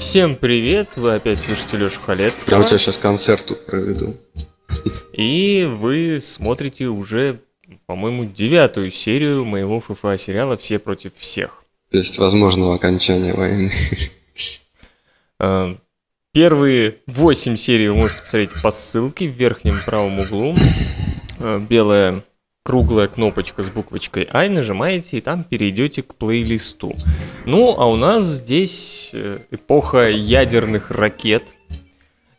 Всем привет, вы опять слышите Лешу Халецкого. Я у тебя сейчас концерт тут проведу. И вы смотрите уже, по-моему, девятую серию моего ФФА сериала «Все против всех». То есть возможного окончания войны. Э, Первые восемь серий вы можете посмотреть по ссылке в верхнем правом углу. Э, Белая круглая кнопочка с буквочкой I, нажимаете, и там перейдете к плейлисту. Ну, а у нас здесь э, эпоха ядерных ракет.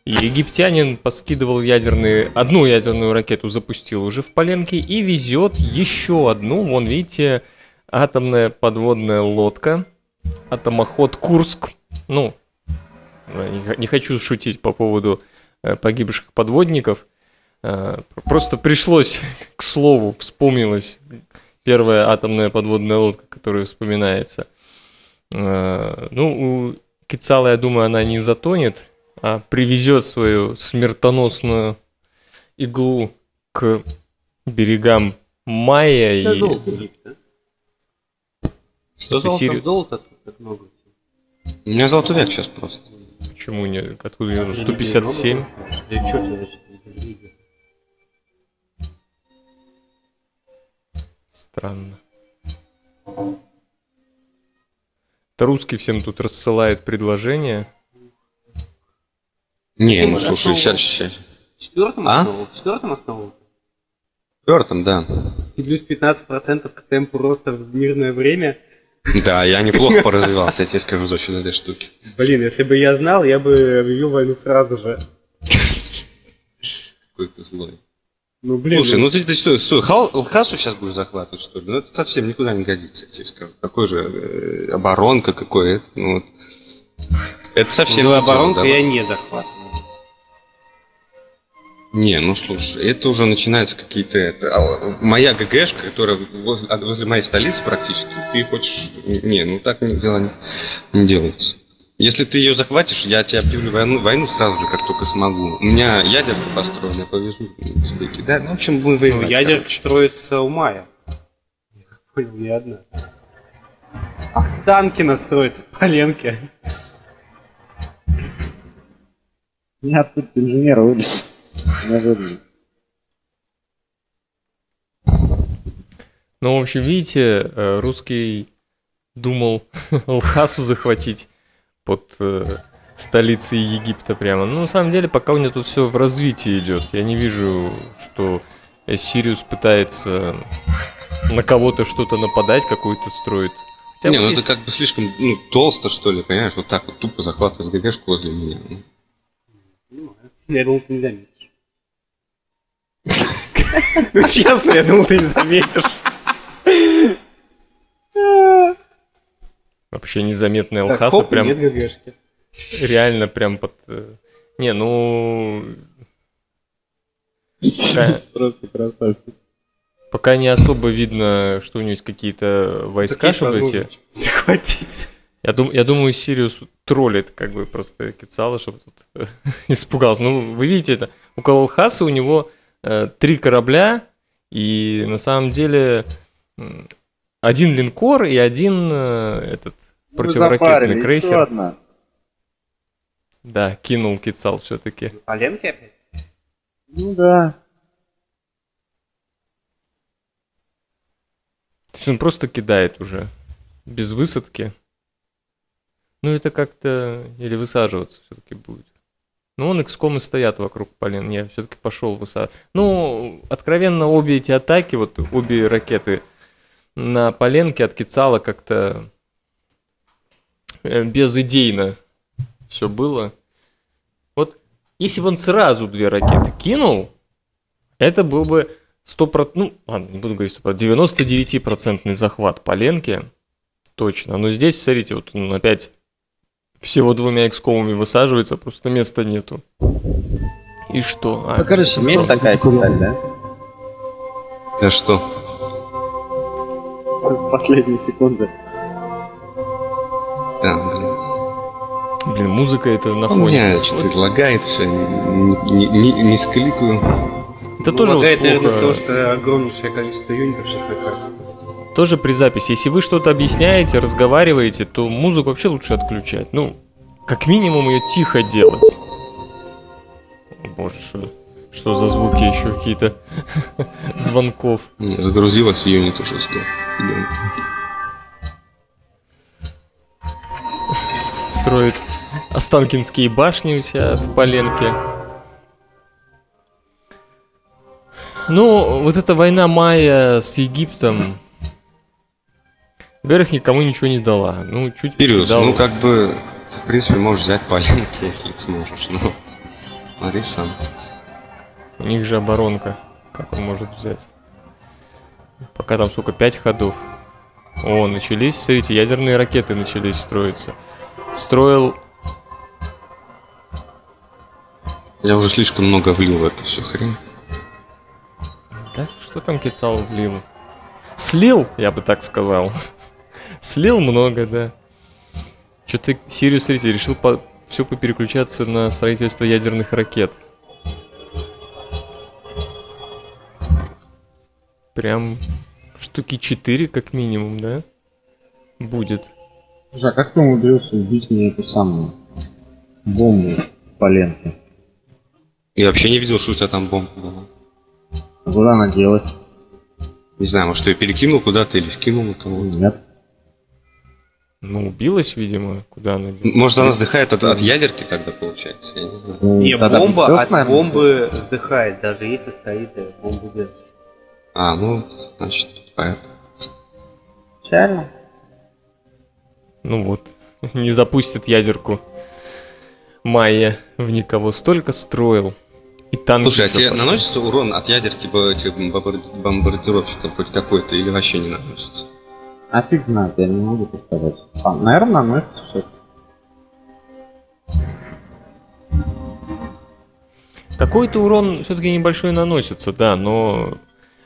Египтянин поскидывал ядерные, одну ядерную ракету запустил уже в Поленке и везет еще одну. Вон, видите, атомная подводная лодка, атомоход Курск. Ну, не хочу шутить по поводу э, погибших подводников. Э, Просто пришлось, к слову, вспомнилась первая атомная подводная лодка, которая вспоминается. Э, Ну, у Кицала, я думаю, она не затонет, а привезет свою смертоносную иглу к берегам Майя и золото? Что за... сери- Золото тут так много. У меня золотой век сейчас просто. Почему не? Откуда я знаю? 157? Да чё ты Странно. Это русский всем тут рассылает предложения. Не, ну Каким слушай, основам? сейчас, сейчас. Четвертым А? основу? Четвертым основу? Четвертым, да. И плюс 15% к темпу роста в мирное время. Да, я неплохо поразвивался, я тебе скажу за счет этой штуки. Блин, если бы я знал, я бы объявил войну сразу же. Какой ты злой. Ну, блин, Слушай, ну ты, ты что, стой, Хасу сейчас будешь захватывать, что ли? Ну это совсем никуда не годится, я тебе скажу. Какой же э, оборонка, какой это, ну вот. Это совсем ну, не оборонку дело, я не захватываю. Не, ну слушай, это уже начинаются какие-то... Это, а, моя ГГшка, которая возле, возле моей столицы практически, ты хочешь... Не, ну так не, дело не, не делается. Если ты ее захватишь, я тебе объявлю войну, войну сразу же, как только смогу. У меня ядерка построена, я повезу тебе кидать. Ну, в общем, будем Ну, воевать. ядерка строится у Мая. Я понял, не одна. Останкина строится в Поленке. Я откуда инженер вылез. Неожиданно. Ну, в общем, видите, э, русский думал Лхасу захватить под э, столицей Египта прямо. Ну, на самом деле, пока у него тут все в развитии идет. Я не вижу, что Сириус пытается на кого-то что-то нападать, какую-то строит. Хотя Не, вот ну есть- это как бы слишком ну, толсто, что ли, понимаешь? Вот так вот тупо захватывать ГГшку возле меня. Ну, Я думал, ты не заметишь. Ну, честно, я думал, ты не заметишь. Вообще незаметная Так, Лхаса хоп, прям нет ГГшки. реально прям под... э, Не, ну... Просто красавчик. Пока не особо видно, что у него есть какие-то войска, чтобы эти... Захватить. Я, дум, я думаю, Сириус троллит как бы просто Кицала, чтобы тут э, испугался. Ну, вы видите это. У Калалхаса у него э, три корабля, и на самом деле один линкор и один э, этот Ну, противоракетный крейсер. одна. Да, кинул Кицал все-таки. Поленки опять? Ну да. То есть он просто кидает уже, без высадки. Ну, это как-то... Или высаживаться все-таки будет. Ну, он XCOM и стоят вокруг полен. Я все-таки пошел высаживать. Ну, откровенно, обе эти атаки, вот обе ракеты на поленке от Кицала как-то э, безидейно все было. Вот если бы он сразу две ракеты кинул, это был бы 100%, ну, ладно, не буду говорить 100%, 99% захват поленки, точно. Но здесь, смотрите, вот он опять всего двумя экскомами высаживается, просто места нету. И что? А, Ну, короче, месть такая писать, да? Да что? Последние секунды. Да, блин. Блин, музыка это на У фоне. меня что-то лагает все, не, не, не, не скликаю. Это Ну, тоже вот лагает, наверное, плохо. потому что огромнейшее количество юнитов сейчас на карте. Тоже при записи. Если вы что-то объясняете, разговариваете, то музыку вообще лучше отключать. Ну, как минимум ее тихо делать. Боже, что, что за звуки еще какие-то звонков. Не, Загрузилась юнит уже сто. Идем. Строит Останкинские башни у себя в Поленке. Ну, вот эта война Майя с Египтом, во-первых, никому ничего не дала. Ну, чуть Сириус, дала. ну как бы, в принципе, можешь взять поленки, если сможешь, но смотри сам. У них же оборонка. Как он может взять? Пока там, сколько, 5 ходов. О, начались, смотрите, ядерные ракеты начались строиться. Строил... Я уже слишком много влил в эту всю хрень. Да что там Кицал влил? Слил, я бы так сказал. Слил много, да. Что-то Сириус, смотрите, решил по... все попереключаться на строительство ядерных ракет. Прям штуки 4 как минимум, да? Будет. Слушай, а как ты умудрился убить мне эту самую бомбу в Поленке? Я вообще не видел, что у тебя там бомба была. А куда она делась? Не знаю, может, я перекинул куда-то или скинул на кого-то. Нет. Ну, убилась, видимо, куда она делась. Может, она сдыхает от, от ядерки тогда, получается? Я не знаю. Ну, Не, тогда бомба от наверное, бомбы вздыхает, даже если стоит э, бомба А, ну, значит, поэтому. Печально. Ну вот, не запустит ядерку. Майя в никого столько строил. И танки Слушай, а тебе пошли. наносится урон от ядерки этих бомбар- бомбардировщиков хоть какой-то или вообще не наносится? А фиг знает, я не могу так сказать. А, наверное, наносится все. Какой-то урон все-таки небольшой наносится, да, но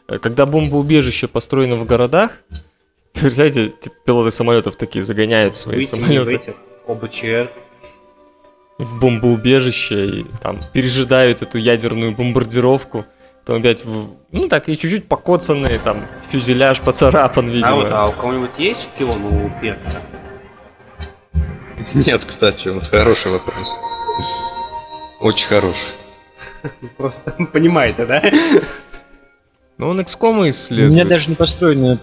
когда бомбоубежище построено в городах, представляете, типа, пилоты самолетов такие загоняют свои Выйти самолеты ОБЧР. в бомбоубежище и там пережидают эту ядерную бомбардировку. Потом опять, в- ну так, и чуть-чуть покоцанные, там, фюзеляж поцарапан, видимо. А вот, а у кого-нибудь есть шпион у перца? Нет, кстати, вот хороший вопрос. Очень хороший. Просто понимаете, да? Ну, он XCOM У исследует. меня даже не построен э,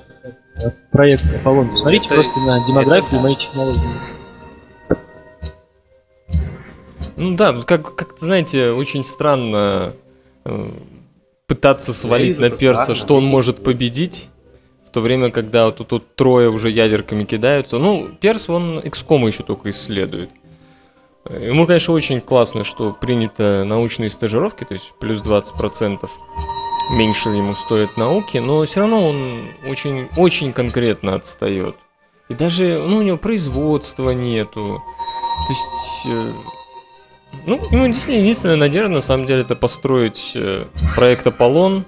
проект Аполлон. Посмотрите Это- просто на демографию моей технологии. Ну да, как, как знаете, очень странно э, пытаться свалить на перса, странно. что он может победить, в то время, когда вот тут вот трое уже ядерками кидаются. Ну, перс, он XCOM еще только исследует. Ему, конечно, очень классно, что принято научные стажировки, то есть плюс 20% меньше ему стоят науки, но все равно он очень, очень конкретно отстает. И даже, ну, у него производства нету. То есть, э, ну, ему единственная надежда, на самом деле, это построить э, проект Аполлон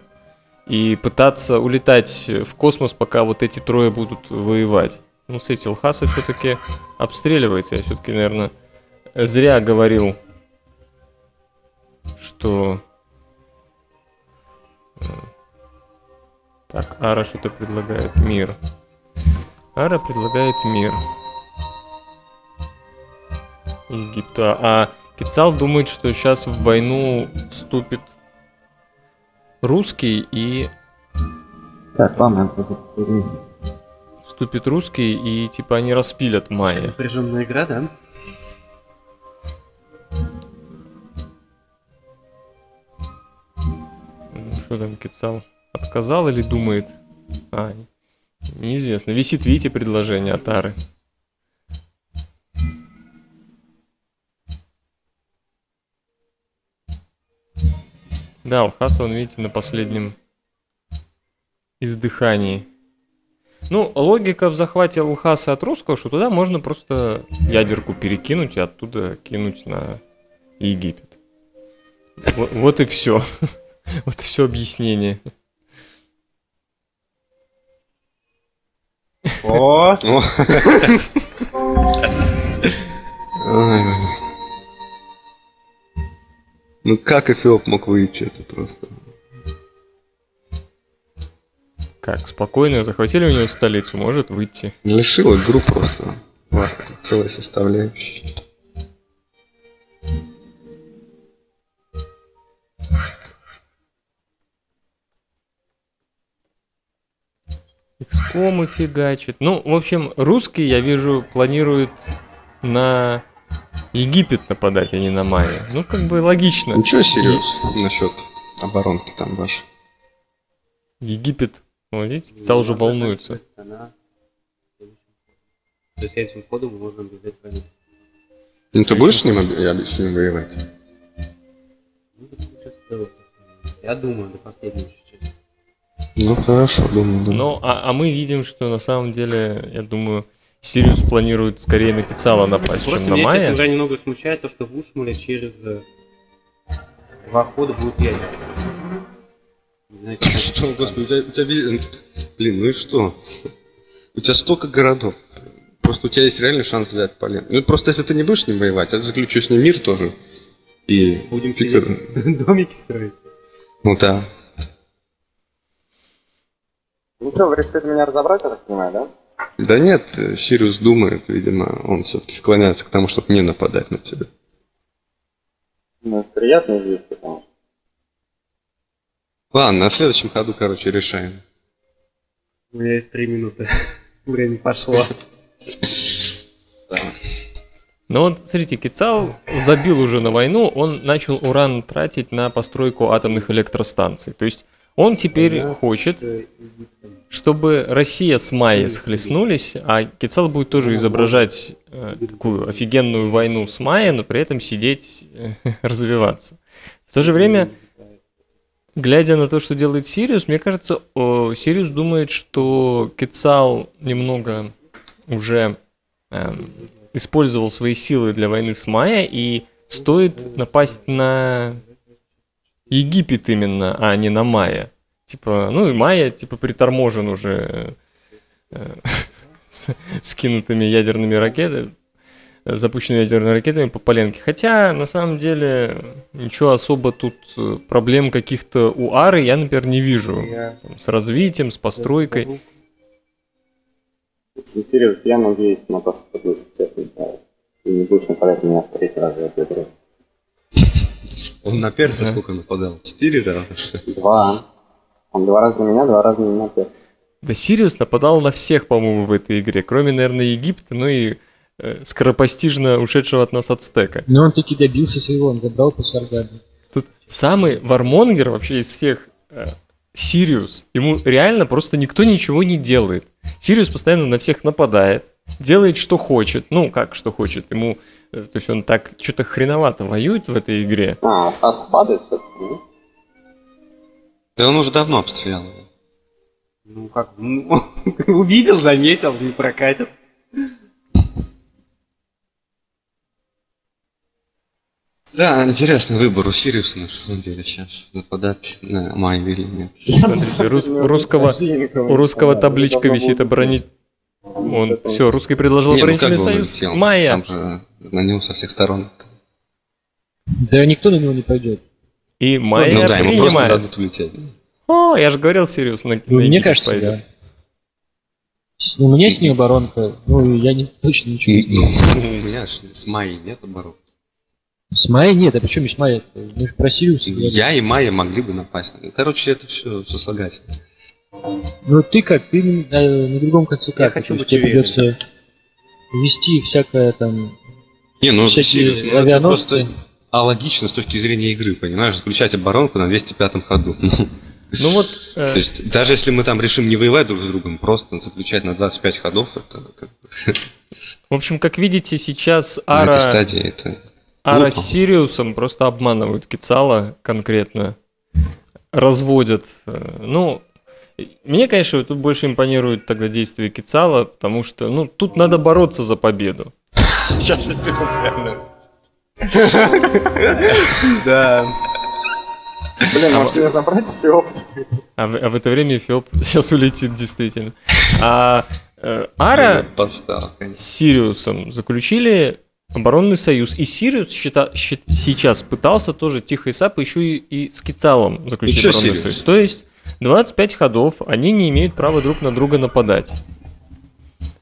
и пытаться улетать в космос, пока вот эти трое будут воевать. Ну, с эти Лхаса все-таки обстреливается. Я все-таки, наверное, зря говорил, что... Так, Ара что-то предлагает. Мир. Ара предлагает мир. Египта. А Кицал думает, что сейчас в войну вступит русский и Так, ладно, вступит русский и типа они распилят майя. Напряженная игра, да? Ну, Что там Кицал? Отказал или думает? А, неизвестно. Висит, видите, предложение от Ары. Да, Алхаса, он, видите, на последнем издыхании. Ну, логика в захвате Алхаса от русского, что туда можно просто ядерку перекинуть и оттуда кинуть на Египет. Вот, вот и все. Вот и все объяснение. О! Ну как Эфиоп мог выйти? Это просто... Как, спокойно захватили у него столицу, может выйти. Лишил игру просто. целая составляющая. Насекомых фигачит. Ну, в общем, русские, я вижу, планируют на Египет нападать, а не на Майя. Ну, как бы логично. Ничего, Сириус, насчет оборонки там вашей. Египет, ну, видите, Кицал уже волнуется. Она... За следующим ходом мы можем войну. Ну ты будешь с ним, об- с ним воевать? Ну. Я думаю, до последнего. Ну хорошо, думаю, да. Ну, а, а мы видим, что на самом деле, я думаю, Сириус планирует скорее на Кицала напасть, Просто чем на меня, Майя. говоря, немного смущает то, что в Ушмуле через э, два хода будет ядер. Что, господи, у тебя, у тебя Блин, ну и что? У тебя столько городов. Просто у тебя есть реальный шанс взять полен. Ну просто если ты не будешь с ним воевать, я заключу с ним мир тоже. И Будем фиг- домики строить. Ну да. Ну что, вы решили меня разобрать, я так понимаю, да? Да нет, Сириус думает, видимо, он все-таки склоняется к тому, чтобы не нападать на тебя. Ну, это приятно известие, конечно. Ладно, на следующем ходу, короче, решаем. У меня есть три минуты. Время пошло. Ну вот, смотрите, Кицал забил уже на войну, он начал уран тратить на постройку атомных электростанций. То есть он теперь хочет, чтобы Россия с Майей схлестнулись, а Кицал будет тоже изображать э, такую офигенную войну с Майей, но при этом сидеть, э, развиваться. В то же время, глядя на то, что делает Сириус, мне кажется, о, Сириус думает, что Кицал немного уже эм, использовал свои силы для войны с Майя, и стоит напасть на Египет именно, а не на Майя. Типа, ну и Майя, типа, приторможен уже э, скинутыми ядерными ракетами, э, запущенными ядерными ракетами по Поленке. Хотя, на самом деле, ничего особо тут э, проблем каких-то у Ары я, например, не вижу. Там, с развитием, с постройкой. Серьезно, я надеюсь на то, что ты честно ставить. И не будешь нападать на меня в третий раз в эту игру. Он на перца Да. сколько нападал? Четыре раза? Два. Он два раза на меня, два раза на меня перс. Да Сириус нападал на всех, по-моему, в этой игре, кроме, наверное, Египта, ну и э, скоропостижно ушедшего от нас ацтека. Но он таки добился своего, он забрал по Саргану. Тут самый warmonger вообще из всех э, Сириус. Ему реально просто никто ничего не делает. Сириус постоянно на всех нападает, делает, что хочет. Ну, как что хочет. Ему, то есть он так что-то хреновато воюет в этой игре. А, фас падает все-таки? Да он уже давно обстрелял. Ну как, ну, увидел, заметил, не прокатит. Да, интересный выбор у Сириуса на самом деле сейчас. Нападать на Майю или нет. У русского, у русского табличка висит оборонить. Он, все, русский предложил ну оборонительный союз. Майя. На него со всех сторон. Да никто на него не пойдет. И Майя ну да, ему просто принимает. дадут улететь. О, я же говорил, Сириус на, Ну, на мне кажется, пойдет. да. С- У меня с ней оборонка, ну я не, точно ничего не сделаю. Ну, у меня ж с Майей нет оборот. С Майей нет, а почему с Майей? Мы же про Сириуса. Я и Майя могли бы напасть. Короче, это все сослагательно. Ну ты как, ты э, на другом конце Я карты. хочу быть тебе уверен, придется вести всякое там, Не, ну всякие ну, это авианосцы. просто алогично с точки зрения игры, понимаешь? Заключать оборонку на 205 ходу. Ну вот, э, То есть, даже если мы там решим не воевать друг с другом, просто заключать на 25 ходов, это как бы в общем, как видите, сейчас на этой Ара, стадии это... Ара с Сириусом просто обманывают Кицала конкретно. Разводят. э, Ну, мне, конечно, тут больше импонирует тогда действие Кицала, потому что, ну, тут надо бороться за победу. Сейчас я прям реально... Да. Блин, может мне забрать опыт? А в, а в это время Эфиоп сейчас улетит действительно. А э, Ара с Сириусом заключили оборонный союз. И Сириус счита- сейчас пытался тоже тихой сапой еще и, и с Кицалом заключить оборонный союз. То есть 25 ходов, они не имеют права друг на друга нападать.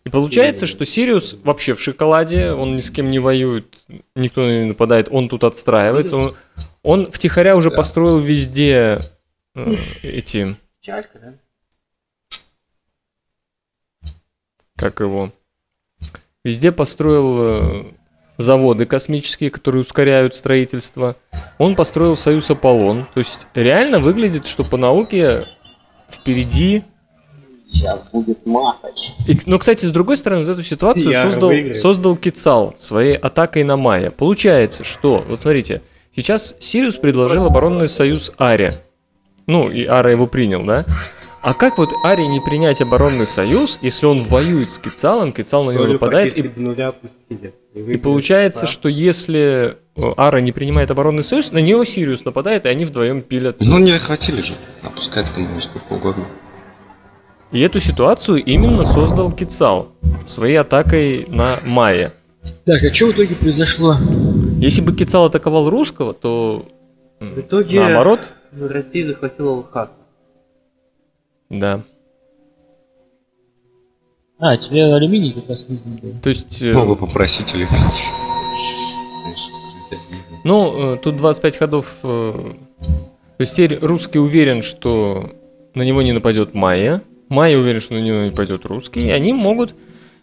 И получается, что Сириус вообще в шоколаде, он ни с кем не воюет, никто не нападает, он тут отстраивается. Он, он втихаря уже Да. построил везде э, эти Чашка, да? как его, везде построил э, заводы космические, которые ускоряют строительство. Он построил Союз Аполлон. То есть реально выглядит, что по науке впереди Сейчас будет махач. и, но, кстати, с другой стороны, вот эту ситуацию создал, создал Кицал своей атакой на Майя. Получается, что, вот смотрите, сейчас Сириус предложил оборонный союз Аре. Ну, и Ара его принял, да? А как вот Аре не принять оборонный союз, если он воюет с Кицалом, Кицал на него Долю нападает, и, и получается, Да. что если э, Ара не принимает оборонный союз, на него Сириус нападает, и они вдвоем пилят. Ну, не хватили же. Опускать там можно сколько угодно. И эту ситуацию именно создал Кицал своей атакой на Майя. Так, а что в итоге произошло? Если бы Кицал атаковал русского, то В итоге наоборот, Россия захватила Лхаса. да. А, тебе алюминий как раз нужен был. То есть, э, Могу попросить или ну, э, тут 25 ходов. э, То есть теперь русский уверен, что на него не нападет Майя. Майя уверен, что на него не пойдет русский. И они могут...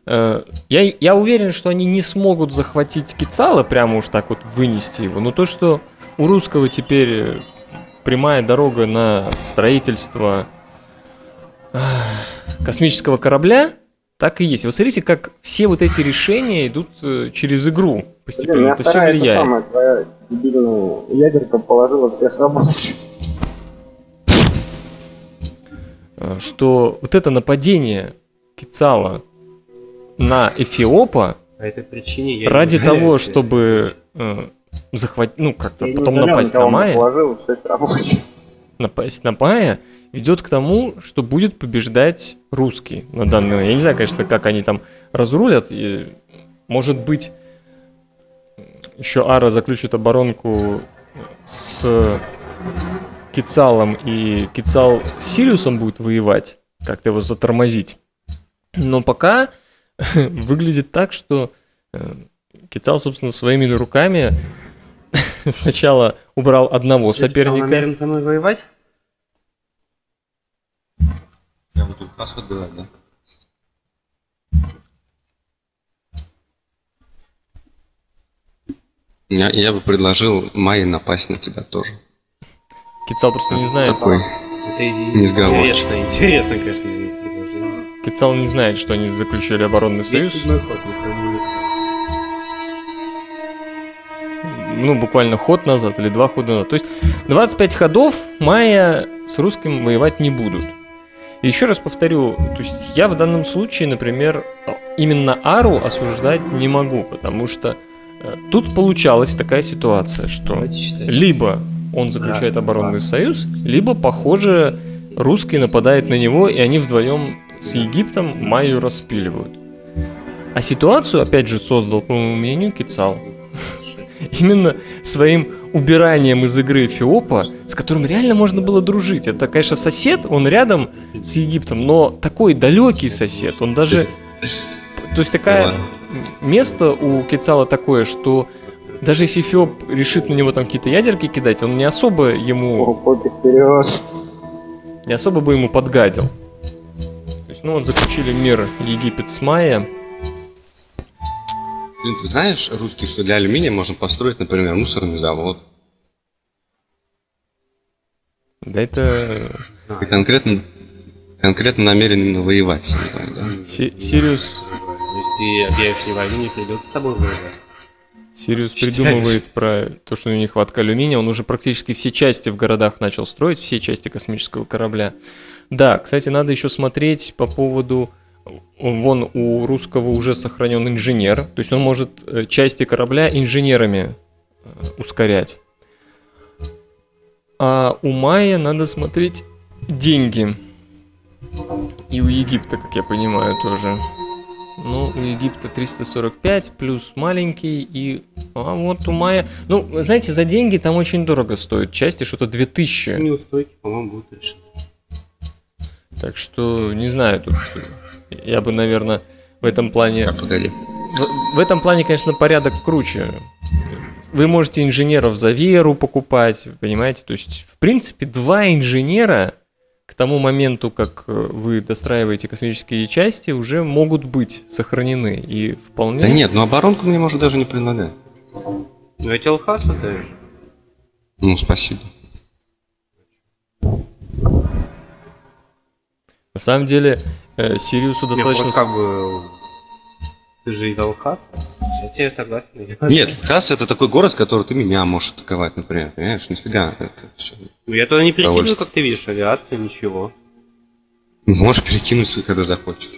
э, Я, я уверен, что они не смогут захватить Кицала, прямо уж так вот вынести его. Но то, что у русского теперь э, прямая дорога на строительство ах, космического корабля, так и есть. Вот смотрите, как все вот эти решения идут э, через игру Блин, постепенно. меня Это все вторая, это влияет. самая твоя дебильная ядерка положила всех рабочих. Э, что вот это нападение Кицала на Эфиопа По этой причине ради не того, удаляю чтобы захватить, ну как-то потом напасть на Майя, Положил напасть на Майя, ведет к тому, что будет побеждать русский на данный момент. Я не знаю, конечно, как они там разрулят. и, может быть, еще Ара заключит оборонку с Кицалом, и Кицал с Сириусом будет воевать, как-то его затормозить. Но пока выглядит так, что э, Кицал, собственно, своими руками сначала убрал одного Кицал соперника. намерен со мной воевать? Я буду Хас отбивать, да? Я, я бы предложил Майе напасть на тебя тоже. Кицал просто не знает, Такой. Это интересно, интересно, конечно, предложение. Кицал не знает, что они заключили оборонный союз. Ну, буквально ход назад или два хода назад. То есть 25 ходов Майя с русским воевать не будут. И еще раз повторю, то есть я в данном случае, например, именно Ару осуждать не могу, потому что э, тут получалась такая ситуация, что либо он заключает оборонный союз, либо, похоже, русский нападает на него, и они вдвоем с Египтом Майю распиливают. А ситуацию, опять же, создал, по моему мнению, Кицал. Именно своим убиранием из игры Эфиопа, с которым реально можно было дружить. Это, конечно, сосед, он рядом с Египтом, но такой далекий сосед, он даже... То есть такая Ладно. место у Кицала такое, что даже если Эфиоп решит на него там какие-то ядерки кидать, он не особо ему, не особо бы ему подгадил. То есть, ну, вот заключили мир Египет с Майя. Блин, ты знаешь, русский, что для алюминия можно построить, например, мусорный завод. Да это Ты конкретно, конкретно намерен воевать с ним, там, да? Си- Сириус, Если ты объявишь войну, мне придется с тобой воевать. Сириус придумывает про то, что у него нехватка алюминия. Он уже практически все части в городах начал строить, все части космического корабля. Да, кстати, надо еще смотреть по поводу... Вон у русского уже сохранен инженер, то есть он может э, части корабля инженерами э, ускорять. А у Майя надо смотреть деньги. И у Египта, как я понимаю, тоже. Ну, у Египта 345 плюс маленький и... А вот у Майя... Ну, знаете, за деньги там очень дорого стоит части, что-то 2000. Неустойки, по-моему, будут решены. Так что, не знаю, тут я бы, наверное, в этом плане... А, погоди. В, в этом плане, конечно, порядок круче. Вы можете инженеров за веру покупать, понимаете? То есть, в принципе, два инженера тому моменту, как э, вы достраиваете космические части, уже могут быть сохранены. И вполне... Да нет, ну оборонку мне может даже не предлагать. Ну эти Алхаса даешь. Ну, спасибо. На самом деле, э, Сириусу достаточно... вот как бы... Ты же из Алхаса? Тебе согласен. Нет, Хас это такой город, с которого ты меня можешь атаковать, например. Понимаешь, нифига. Это всё. Ну я туда не Удовольствие. как ты видишь, авиацию, ничего. Можешь перекинуть, когда захочешь.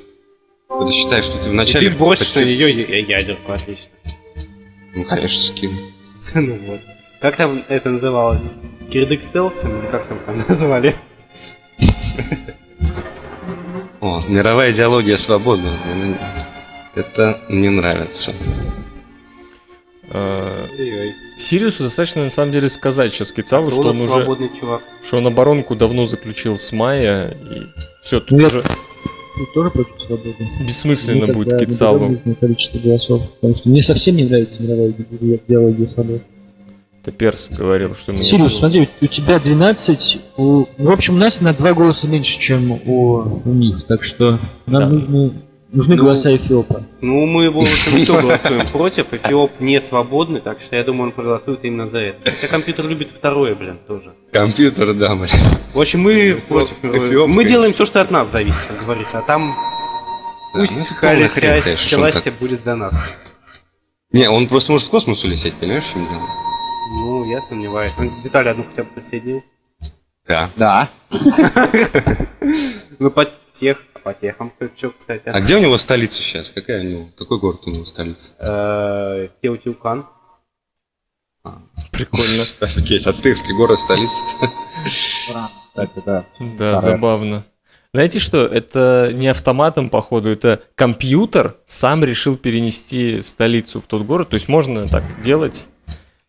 Это считай, что ты И вначале... ты сбросишь на подсе- нее ядерку, отлично. Ну, конечно, скину. Ну вот. Как там это называлось? Кирдык стелсом или как там там назвали? О, мировая идеология свободна. Мне- Это мне нравится. Э. Сириусу достаточно, на самом деле, сказать сейчас Кицалу, что он уже... чувак. Что он оборонку давно заключил с мая, и все, тут Ну, уже Ты тоже против свободы? бессмысленно Мне будет недовольное количество голосов. Потому что мне совсем не нравится мировая идеология свободы. Это Перс говорил, что ему... Сириус, смотри, у тебя 12, у... в общем, у нас на два голоса меньше, чем у, у них, так что нам Да. нужны, нужны Ну, голоса Эфиопа. Ну, мы его все голосуем против. Эфиоп не свободный, так что я думаю, он проголосует именно за это. Хотя компьютер любит второе, блин, тоже. Компьютер, да, блин. В общем, мы против. Эфиоп, Мы делаем все, что от нас зависит, как говорится. А там Да, пусть ну, полная хрень, Хрясь будет за нас. Не, он просто может в космос улететь, понимаешь, в чем дело? Ну, я сомневаюсь. Он деталь одну хотя бы подсоединил. Да. Да. Ну, по тех, по техам кто что, кстати. А где у него столица сейчас? Какая у него? Какой город у него столица? Э, Теотиукан. Прикольно. Офигеть, ацтекский город, столица. Кстати, да. Да, забавно. Знаете что, это не автоматом, походу, это компьютер сам решил перенести столицу в тот город. То есть можно так делать,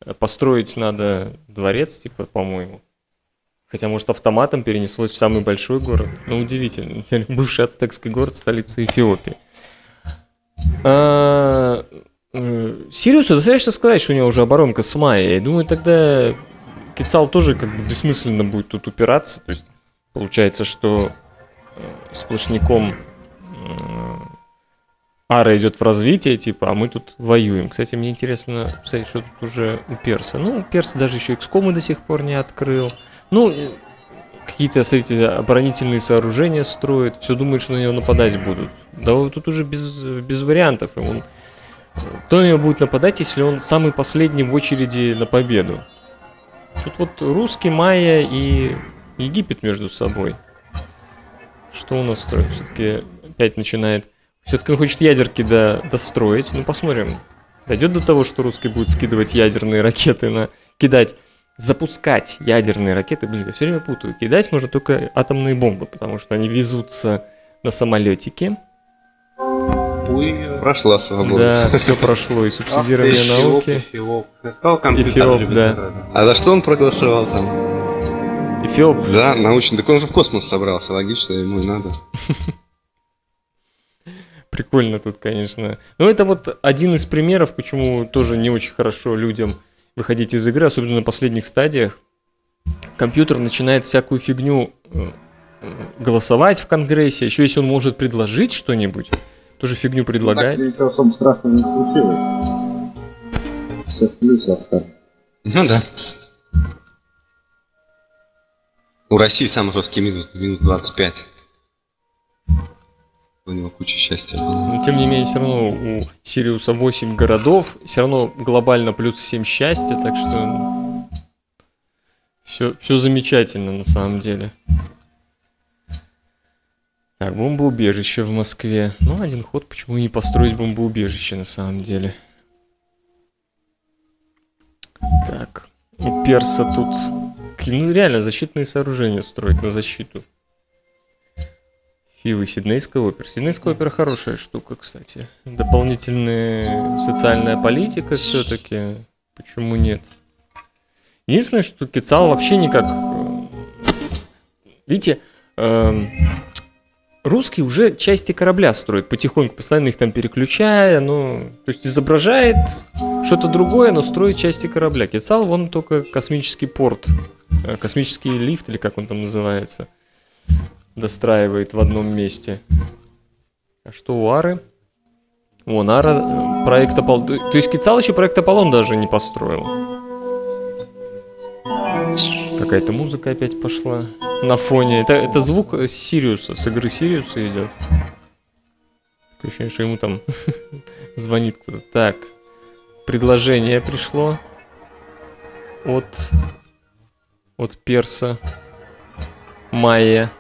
Э, построить надо дворец, типа, по-моему. Хотя, может, автоматом перенеслось в самый большой город. Ну, удивительно. Бывший ацтекский город, столица Эфиопии. А, э, Сириусу достаточно сказать, что у него уже оборонка с мая. Я думаю, тогда Кицал тоже как бы бессмысленно будет тут упираться. То есть получается, что э, сплошняком э, Ара идет в развитие, типа, а мы тут воюем. Кстати, мне интересно, кстати, что тут уже у Перса. Ну, Перс даже еще XCOM до сих пор не открыл. Ну, э, какие-то, смотрите, оборонительные сооружения строит, все думает, что на него нападать будут. Да вот тут уже без, без вариантов. Он, кто на него будет нападать, если он самый последний в очереди на победу? Тут вот русский, майя и Египет между собой. Что у нас строит? Все-таки опять начинает... Все-таки он хочет ядерки до, достроить. Ну, посмотрим. Дойдет до того, что русский будет скидывать ядерные ракеты на... Кидать запускать ядерные ракеты, блин, я все время путаю. Кидать можно только атомные бомбы, потому что они везутся на самолетике. Ой, Прошла свобода. Да, все прошло, и ах субсидирование Эфиоп, науки. Эфиоп. Эфиоп, любит да. А за что он проголосовал там? Эфиоп, Да, научный. Так он же в космос собрался, логично, ему и надо. прикольно тут, конечно. Но это вот один из примеров, почему тоже не очень хорошо людям выходить из игры, особенно на последних стадиях. Компьютер начинает всякую фигню э, э, голосовать в Конгрессе, еще если он может предложить что-нибудь, тоже фигню предлагает. Так ничего особо страшного не случилось. Все в плюсе остались. Ну да. У России самый жесткий минус, минус 25. У него куча счастья. Но тем не менее, все равно у Сириуса 8 городов, все равно глобально плюс 7 счастья, так что все, все замечательно на самом деле. Так, бомбоубежище в Москве. Ну, один ход, почему не построить бомбоубежище на самом деле. Так, у Перса тут... Ну, реально, защитные сооружения строить на защиту. Фивы Сиднейская опера. Сиднейская опера хорошая штука, кстати. Дополнительная социальная политика все-таки. Почему нет? Единственное, что Кецал вообще никак... э, Видите, эм, русский уже части корабля строит потихоньку, постоянно их там переключая, ну, то есть изображает что-то другое, но строит части корабля. Кецал, вон только космический порт, э, космический лифт, или как он там называется, достраивает в одном месте. А что у Ары? Вон, Ара проект Аполлон. То есть Кицал еще проект Аполлон даже не построил. Какая-то музыка опять пошла на фоне. Это, это звук Сириуса, с игры Сириуса идет. Такое ощущение, что ему там звонит кто-то. Так, предложение пришло от, от перса Майя.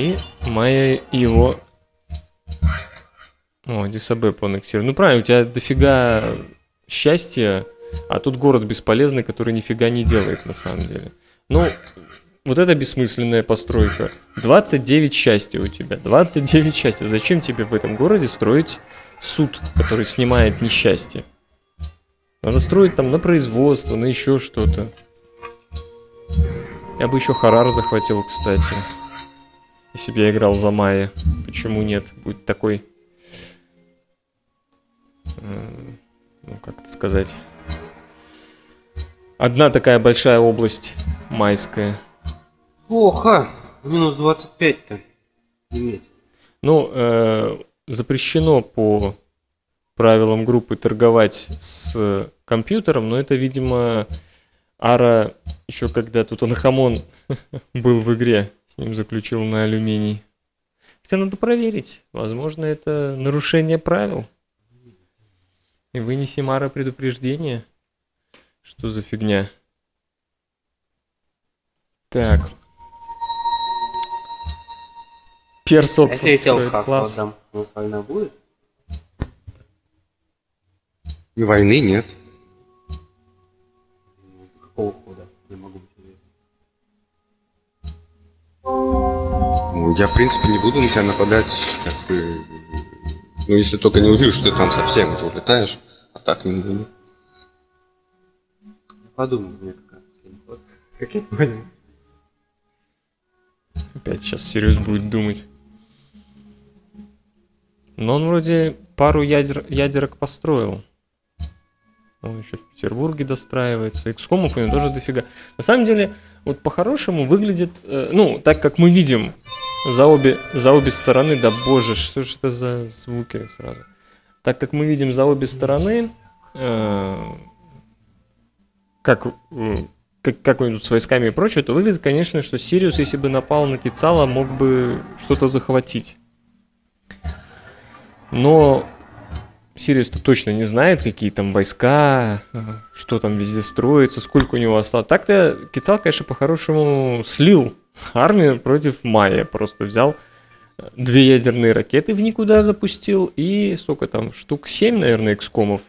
И Майя его... О, Дисабеп аннексировал. Ну правильно, у тебя дофига счастья, а тут город бесполезный, который нифига не делает на самом деле. Ну, вот это бессмысленная постройка. 29 счастья у тебя. 29 счастья. Зачем тебе в этом городе строить суд, который снимает несчастье? Надо строить там на производство, на еще что-то. Я бы еще Харар захватил, кстати. Если бы я играл за Майя. Почему нет? Будет такой... э, Ну, как это сказать... Одна такая большая область майская. Плохо. Минус 25-то. Иметь. Ну, э, запрещено по правилам группы торговать с компьютером, но это, видимо, Ара еще когда Тутанхамон был в игре, с ним заключил на алюминий. Хотя надо проверить. Возможно, это нарушение правил. И вынесем Ара предупреждение. Что за фигня? Так. Перс Оксфорд строит класс. отдам. У нас война будет? Войны нет. Ну, я, в принципе, не буду на тебя нападать, как бы... Ну, если только не увижу, что ты там совсем уже улетаешь. А так не буду. Подумай, мне как раз. Как я понял. Опять сейчас Сириус будет думать. Но он вроде пару ядер, ядерок построил. Он еще в Петербурге достраивается. Экскомов у него тоже дофига. На самом деле, вот по-хорошему выглядит, э, ну, так как мы видим за обе, за обе стороны, да боже, что же это за звуки сразу. Так как мы видим за обе стороны, э, как, как, как тут с войсками и прочее, то выглядит, конечно, что Сириус, если бы напал на Кицала, мог бы что-то захватить. Но Сириус-то точно не знает, какие там войска, что там везде строится, сколько у него осталось. Так-то Кицал, конечно, по-хорошему слил армию против Майя. Просто взял э, две ядерные ракеты в никуда запустил и сколько там, штук 7, наверное, экскомов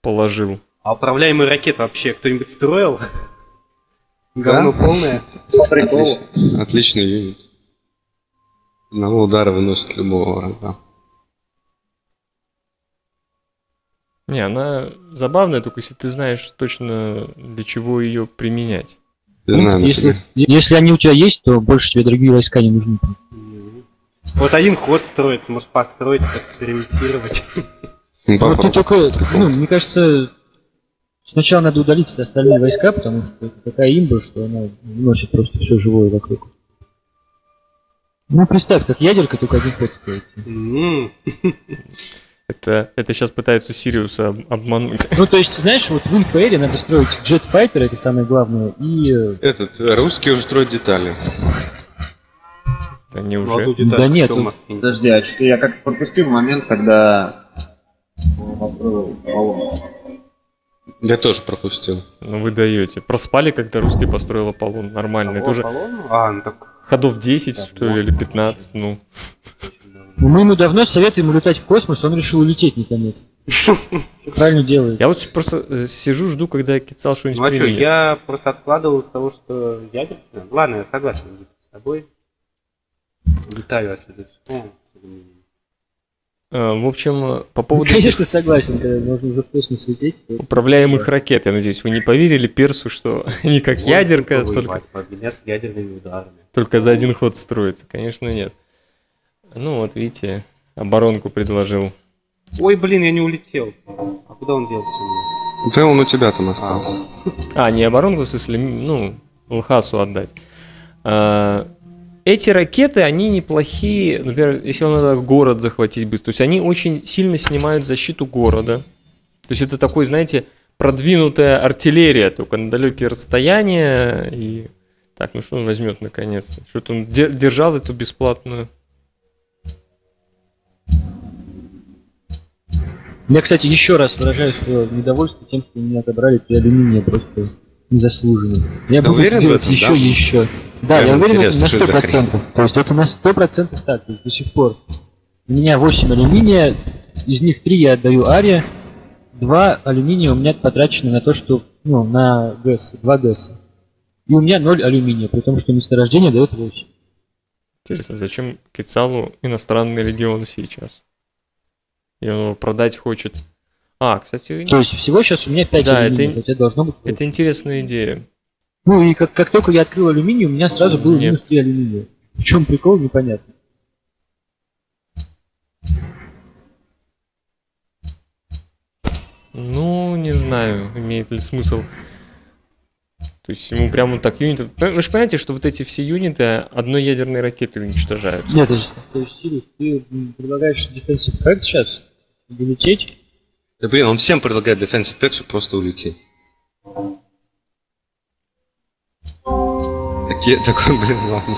положил. А управляемый ракет вообще кто-нибудь строил? Говно полное. Отлично- Отличный юнит. Одного удара выносит любого врага. Не, она забавная, только если ты знаешь точно, для чего ее применять. В принципе, если, если они у тебя есть, то больше тебе другие войска не нужны. Вот один ход строится, может построить, экспериментировать. Ну, Вот ты попробуй. только, ну, мне кажется, сначала надо удалить все остальные войска, потому что это такая имба, что она носит просто все живое вокруг. Ну, представь, как ядерка, только один ход стоит. Это, это сейчас пытаются Сириуса об- обмануть. Ну, то есть, знаешь, вот в Инфаэре надо строить джетфайтер, это самое главное, и... э, Этот, э, русские уже строят детали. Да не уже. деталь, Да нет. Подожди, а что я как пропустил момент, когда он построил Аполлон. Я тоже пропустил. Ну вы даете. Проспали, когда русский построил Аполлон. Нормально. Это уже? А, ну так... ходов 10, что ли, или 15. Ну, Ну, мы ему давно советуем улетать в космос, он решил улететь наконец. Правильно делает. я вот просто э, сижу, жду, когда Кицал что-нибудь Ну а что, я просто откладывал из того, что ядерка... Ладно, я согласен с тобой. Летаю отсюда. Э, В общем, э, по поводу Конечно, согласен, когда можно уже в космос лететь. управляемых ракет, я надеюсь, вы не поверили Персу, что они как ядерка, только, ядерными ударами. только за один ход строится. Конечно, нет. Ну вот, видите, оборонку предложил. Ой, блин, я не улетел. А куда он делся у меня? Да он у тебя там остался. А, не оборонку, в смысле, ну, Лхасу отдать. А, эти ракеты, они неплохие, например, если вам надо город захватить быстро, то есть они очень сильно снимают защиту города. То есть это такой, знаете, продвинутая артиллерия, только на далекие расстояния и... Так, ну что он возьмет наконец-то? Что-то он де- держал эту бесплатную. Я, кстати, еще раз выражаю свое недовольство тем, что у меня забрали три алюминия просто незаслуженно. Я Ты буду уверен в делать этом, еще да? и еще. Да, Прям я уверен на это за хрень? 100%. То есть это на 100% так, то есть до сих пор. У меня 8 алюминия, из них 3 я отдаю Аре, 2 алюминия у меня потрачено на то, что, ну, на ГЭС, 2 ГЭС. И у меня 0 алюминия, при том, что месторождение дает 8. Интересно, зачем Кицалу иностранный легион сейчас? И он его продать хочет. А, кстати, То есть всего сейчас у меня 5 Да, алюминия, это- должно быть это интересная идея. Ну и как, как только я открыл алюминий, у меня сразу было минус 3 алюминия. В чем прикол, непонятно. Ну, не знаю, имеет ли смысл. То есть ему прямо вот так юниты... Вы же понимаете, что вот эти все юниты одной ядерной ракетой уничтожаются. Нет, то есть, то есть Сириус, ты предлагаешь defensive pact сейчас, чтобы лететь? Да блин, он всем предлагает defensive pack, чтобы просто улететь. Такие, такой, блин, ладно.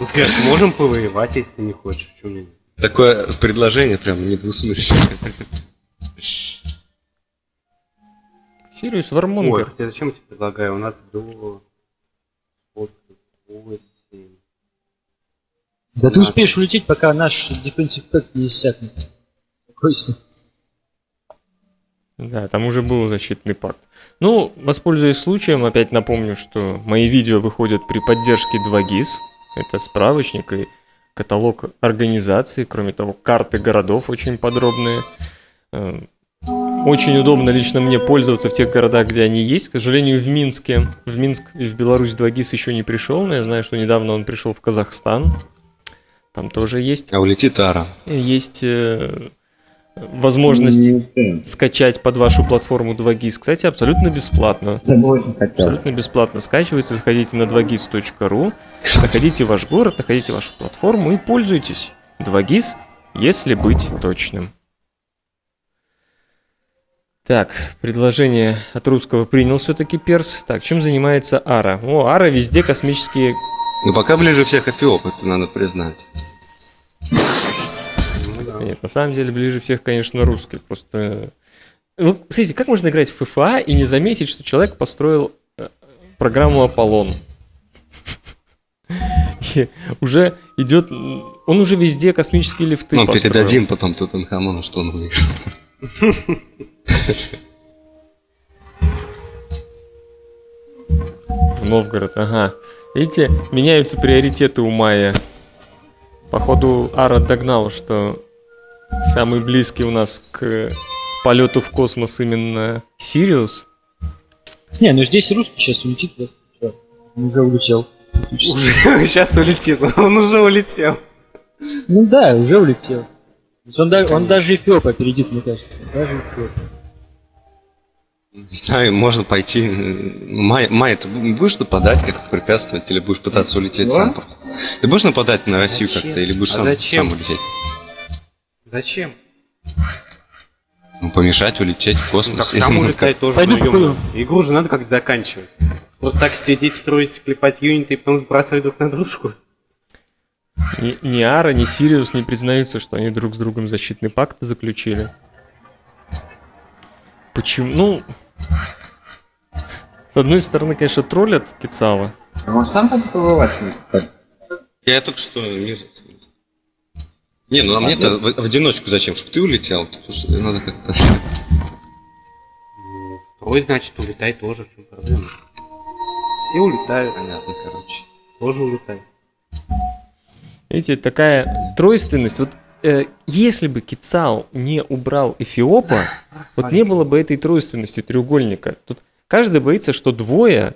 Ну, конечно, сможем повоевать, если ты не хочешь. Мне? Такое предложение прям недвусмысленное. Сириус Ой, Вармонгер. зачем я тебе предлагаю? У нас до... Да ты 17. успеешь улететь, пока наш defensive pact не иссякнет. Успокойся. Да, там уже был защитный пакт. Ну, воспользуясь случаем, опять напомню, что мои видео выходят при поддержке 2GIS. Это справочник и каталог организаций. Кроме того, карты городов очень подробные. Э, Очень удобно лично мне пользоваться в тех городах, где они есть. К сожалению, в Минске, в Минск и в Беларусь 2GIS еще не пришел, но я знаю, что недавно он пришел в Казахстан. Там тоже есть, А улетит Ара. есть э, возможность скачать под вашу платформу 2GIS. Кстати, абсолютно бесплатно. Я бы очень хотел. Абсолютно бесплатно скачивается. Заходите на 2GIS.ru, находите ваш город, находите вашу платформу и пользуйтесь. 2GIS, если быть точным. Так, предложение от русского принял все-таки перс. Так, чем занимается Ара? О, Ара везде космические... Ну пока ближе всех Эфиоп, это надо признать. Нет, на самом деле ближе всех, конечно, русский. Просто... Ну, смотрите, как можно играть в ФФА и не заметить, что человек построил э, программу Аполлон? Уже идет... Он уже везде космические лифты Ну, построил. передадим потом Тутанхамону, что он выиграл. В Новгород, ага. Видите, меняются приоритеты у Майя. Походу, Ара догнал, что самый близкий у нас к полету в космос именно Сириус. Не, ну здесь русский сейчас улетит. всё, он уже улетел. Уже сейчас улетит, он уже улетел. Ну да, уже улетел. Он, да- он даже Эфиопа опередит, мне кажется. Даже Эфиопа. Не знаю, можно пойти. ну, Май, Май, ты бу- будешь нападать, как-то препятствовать, или будешь пытаться улететь сам? Ты будешь нападать на Россию Зачем? как-то, или будешь А сам, зачем? сам улететь? Зачем? Ну, помешать улететь в Ну, космос. как сам Ну, улетай тоже. Пойду ну. Игру же надо как-то заканчивать. Просто так сидеть, строить, клепать юниты и потом сбрасывать друг на дружку. Ни, ни Ара, ни Сириус не признаются, что они друг с другом защитный пакт заключили. Почему? Ну, с одной стороны, конечно, троллят Кицава. А Может сам пойти побывать? Я только что мир... Не, ну а мне-то в, в одиночку зачем? Чтобы ты улетел? Уж надо как-то... Ну, строй, значит, улетай тоже, в чем проблема. Все улетают, Понятно, короче. тоже улетай. Видите, такая тройственность. Вот э, если бы Кицал не убрал Эфиопа, вот не было бы этой тройственности треугольника. Тут каждый боится, что двое,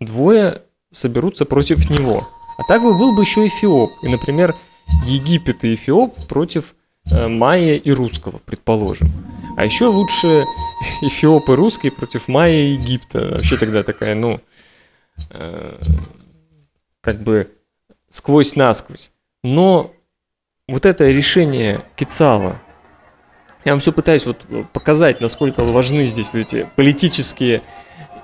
двое соберутся против него. А так бы был бы еще Эфиоп. И, например, Египет и Эфиоп против э, Майя и русского, предположим. А еще лучше Эфиоп и русский против Майя и Египта. Вообще тогда такая, ну, э, как бы сквозь-насквозь. Но вот это решение Кицала, я вам все пытаюсь вот показать, насколько важны здесь вот эти политические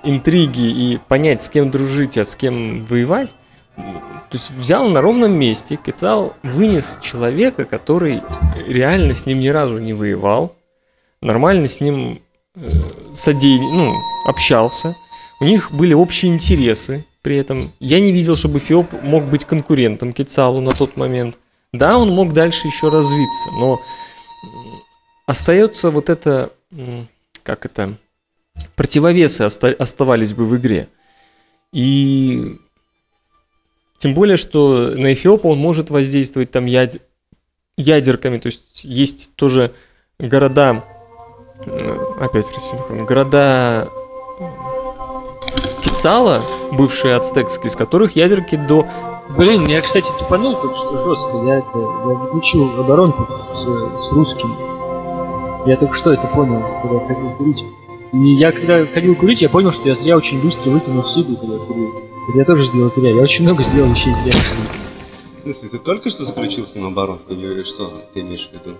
интриги и понять, с кем дружить, а с кем воевать. То есть взял на ровном месте, Кицал вынес человека, который реально с ним ни разу не воевал, нормально с ним э, содей... ну, общался. У них были общие интересы при этом. Я не видел, чтобы Фиоп мог быть конкурентом Кицалу на тот момент. Да, он мог дальше еще развиться, но остается вот это, как это, противовесы оста- оставались бы в игре. И тем более, что на Эфиопа он может воздействовать там яд... ядерками, то есть есть тоже города, опять города Кицала, бывшие ацтекские, из которых ядерки до... Блин, я, кстати, тупанул только что жестко. Я, это, я заключил оборонку с, с русским. Я только что это понял, когда ходил курить. И я когда ходил курить, я понял, что я зря очень быстро вытянул сиду, когда курил. Я тоже сделал зря. Я очень много сделал вещей зря. сегодня. В смысле, ты только что заключился на оборонку или что ты имеешь в виду?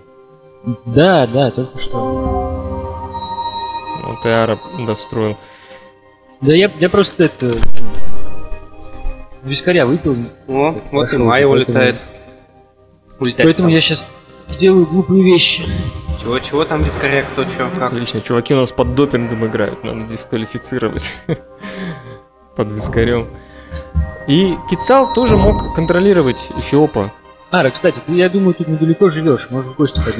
Да, да, только что. Вот и Араб достроил. Да я, я просто это... ну, Вискаря выпил. О, вот и Майя поэтому- улетает. Улетать Поэтому стал. я сейчас делаю глупые вещи. Чего, чего там дискоряк, кто чё, как? Отлично, чуваки у нас под допингом играют, надо дисквалифицировать под вискарем. И Кицал тоже мог контролировать Эфиопа. Ара, кстати, ты, я думаю, тут недалеко живешь. Можешь в гости тут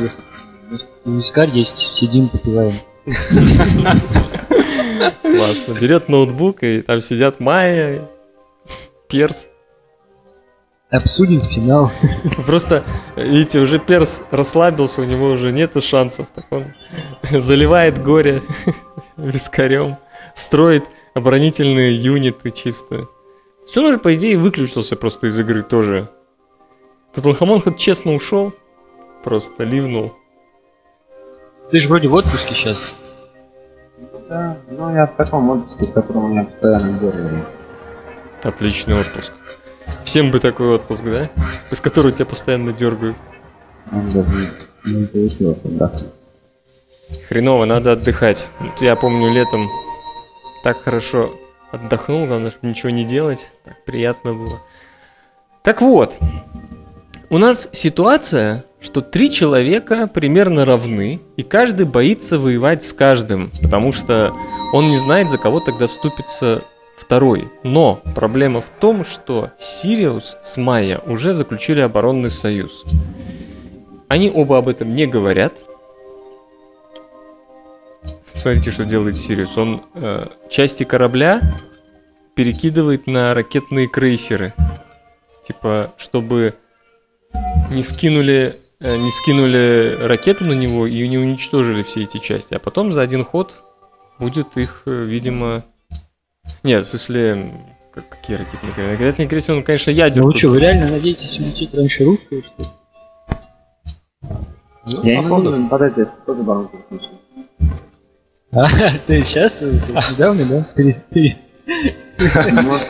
Вискарь есть, сидим, попиваем. Классно. Берет ноутбук, и там сидят Майя, Перс. Обсудим финал. Просто, видите, уже Перс расслабился, у него уже нету шансов. Так он заливает горе вискарем, строит оборонительные юниты чисто. Все он же, по идее, выключился просто из игры тоже. Тутанхамон хоть честно ушел, просто ливнул. Ты же вроде в отпуске сейчас. Да, ну я в таком отпуске, с которым меня постоянно дергали. Отличный отпуск. Всем бы такой отпуск, да? Из которого тебя постоянно дергают. Он даже не получилось отдохнуть. Хреново, надо отдыхать. Я помню, летом так хорошо отдохнул, главное, чтобы ничего не делать. Так приятно было. Так вот, у нас ситуация, что три человека примерно равны, и каждый боится воевать с каждым, потому что он не знает, за кого тогда вступится второй. Но проблема в том, что Сириус с Майя уже заключили оборонный союз. Они оба об этом не говорят, Смотрите, что делает Сириус. Он э, части корабля перекидывает на ракетные крейсеры. Типа, чтобы не скинули, э, не скинули ракету на него и не уничтожили все эти части. А потом за один ход будет их, э, видимо... Нет, в смысле... как- какие ракетные крейсеры? Ракетные крейсеры, он, конечно, ядер. Ну вы что, вы реально надеетесь улететь раньше русского, что ли? Ну, Я не могу походу. нападать, если тоже баронку включил. А, ты сейчас, э, недавно, да?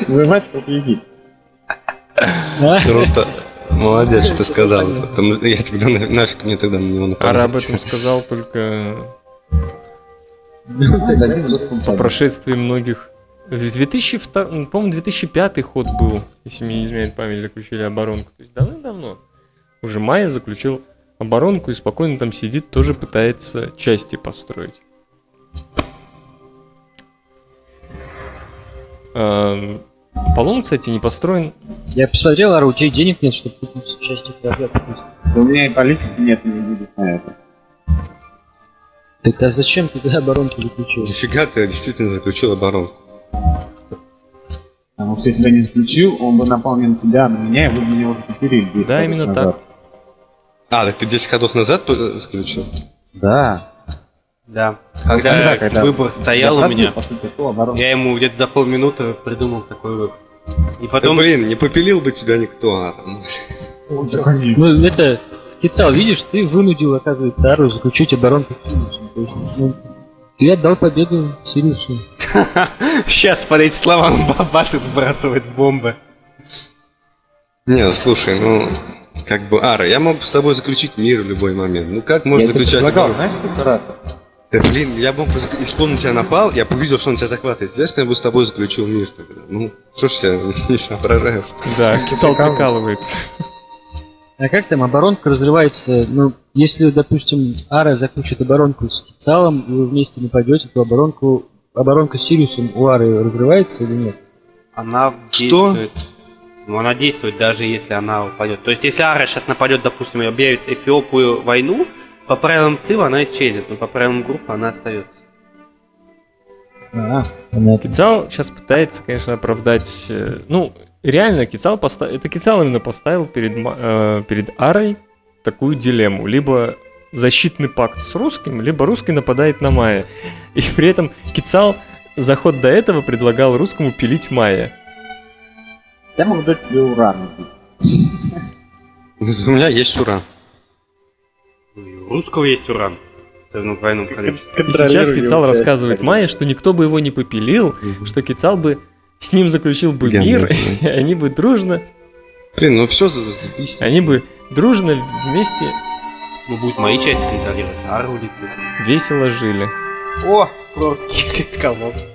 Воевать победит. А? Круто. Молодец, что сказал. Я тогда на- нафиг мне тогда на него. Ара об этом сказал только доступ по прошествии многих... В 2002, ну, по-моему, 2005 ход был, если мне не изменяет память, заключили оборонку. То есть давно-давно. Уже Майя заключил оборонку и спокойно там сидит, тоже пытается части построить. Эм, Аполлон, кстати, не построен. Я посмотрел, Ара, у тебя денег нет, чтобы купить корабля. допустим. Да у меня и политики нет, и не будет на это. Так а зачем ты тогда оборонки заключил? Нифига ты действительно заключил оборонку. Потому что если бы я не заключил, он бы напал не на тебя, а на меня, и вы бы меня уже купили 10 Да, именно назад. так. А, так ты 10 ходов назад по- заключил? Да. Да. Когда, Когда, когда? выбор стоял Я у меня, я ему где-то за полминуты придумал такой выбор. И Да, потом... блин, не попилил бы тебя никто, а там... Да, конечно. Ну, это, Кицал, видишь, ты вынудил, оказывается, Ару заключить оборонку с Сириусом. То есть, ну, ты отдал победу Сириусу. Сейчас под эти слова бабацы сбрасывает бомбы. Не, ну, слушай, ну, как бы, Ара, я мог с тобой заключить мир в любой момент. Ну как можно Я тебе заключать предлагал, мир? знаешь, сколько раз? Да, блин, я бы, если бы он на тебя напал, я бы увидел, что он тебя захватывает. Естественно, я бы с тобой заключил мир тогда. Ну, что ж я не соображаю. Да, Кицал прикалывается. А как там оборонка разрывается? Ну, если, допустим, Ара заключит оборонку с Кицалом, и вы вместе нападете, то оборонку, оборонка с Сириусом у Ары разрывается или нет? Она Что? действует. Ну, она действует даже если она упадет. То есть, если Ара сейчас нападет, допустим, и объявит Эфиопию войну, по правилам ЦИВа она исчезнет, но по правилам группы она остается. А, понятно. Кицал сейчас пытается, конечно, оправдать... э, Ну, реально, Кицал поставил... Это Кицал именно поставил перед, э, перед Арой такую дилемму. Либо защитный пакт с русским, либо русский нападает на Майя. И при этом Кицал за ход до этого предлагал русскому пилить Майя. Я могу дать тебе уран. У меня есть уран. У русского есть уран. Особенно в двойном количестве. И сейчас Кицал рассказывает Майе, что никто бы его не попилил, что Кицал бы с ним заключил бы Я мир, и они бы дружно, Блин, ну все зависит. они бы дружно вместе Ну, будет мои части контролировать, а Ара улетит. весело жили. О, русский колосс.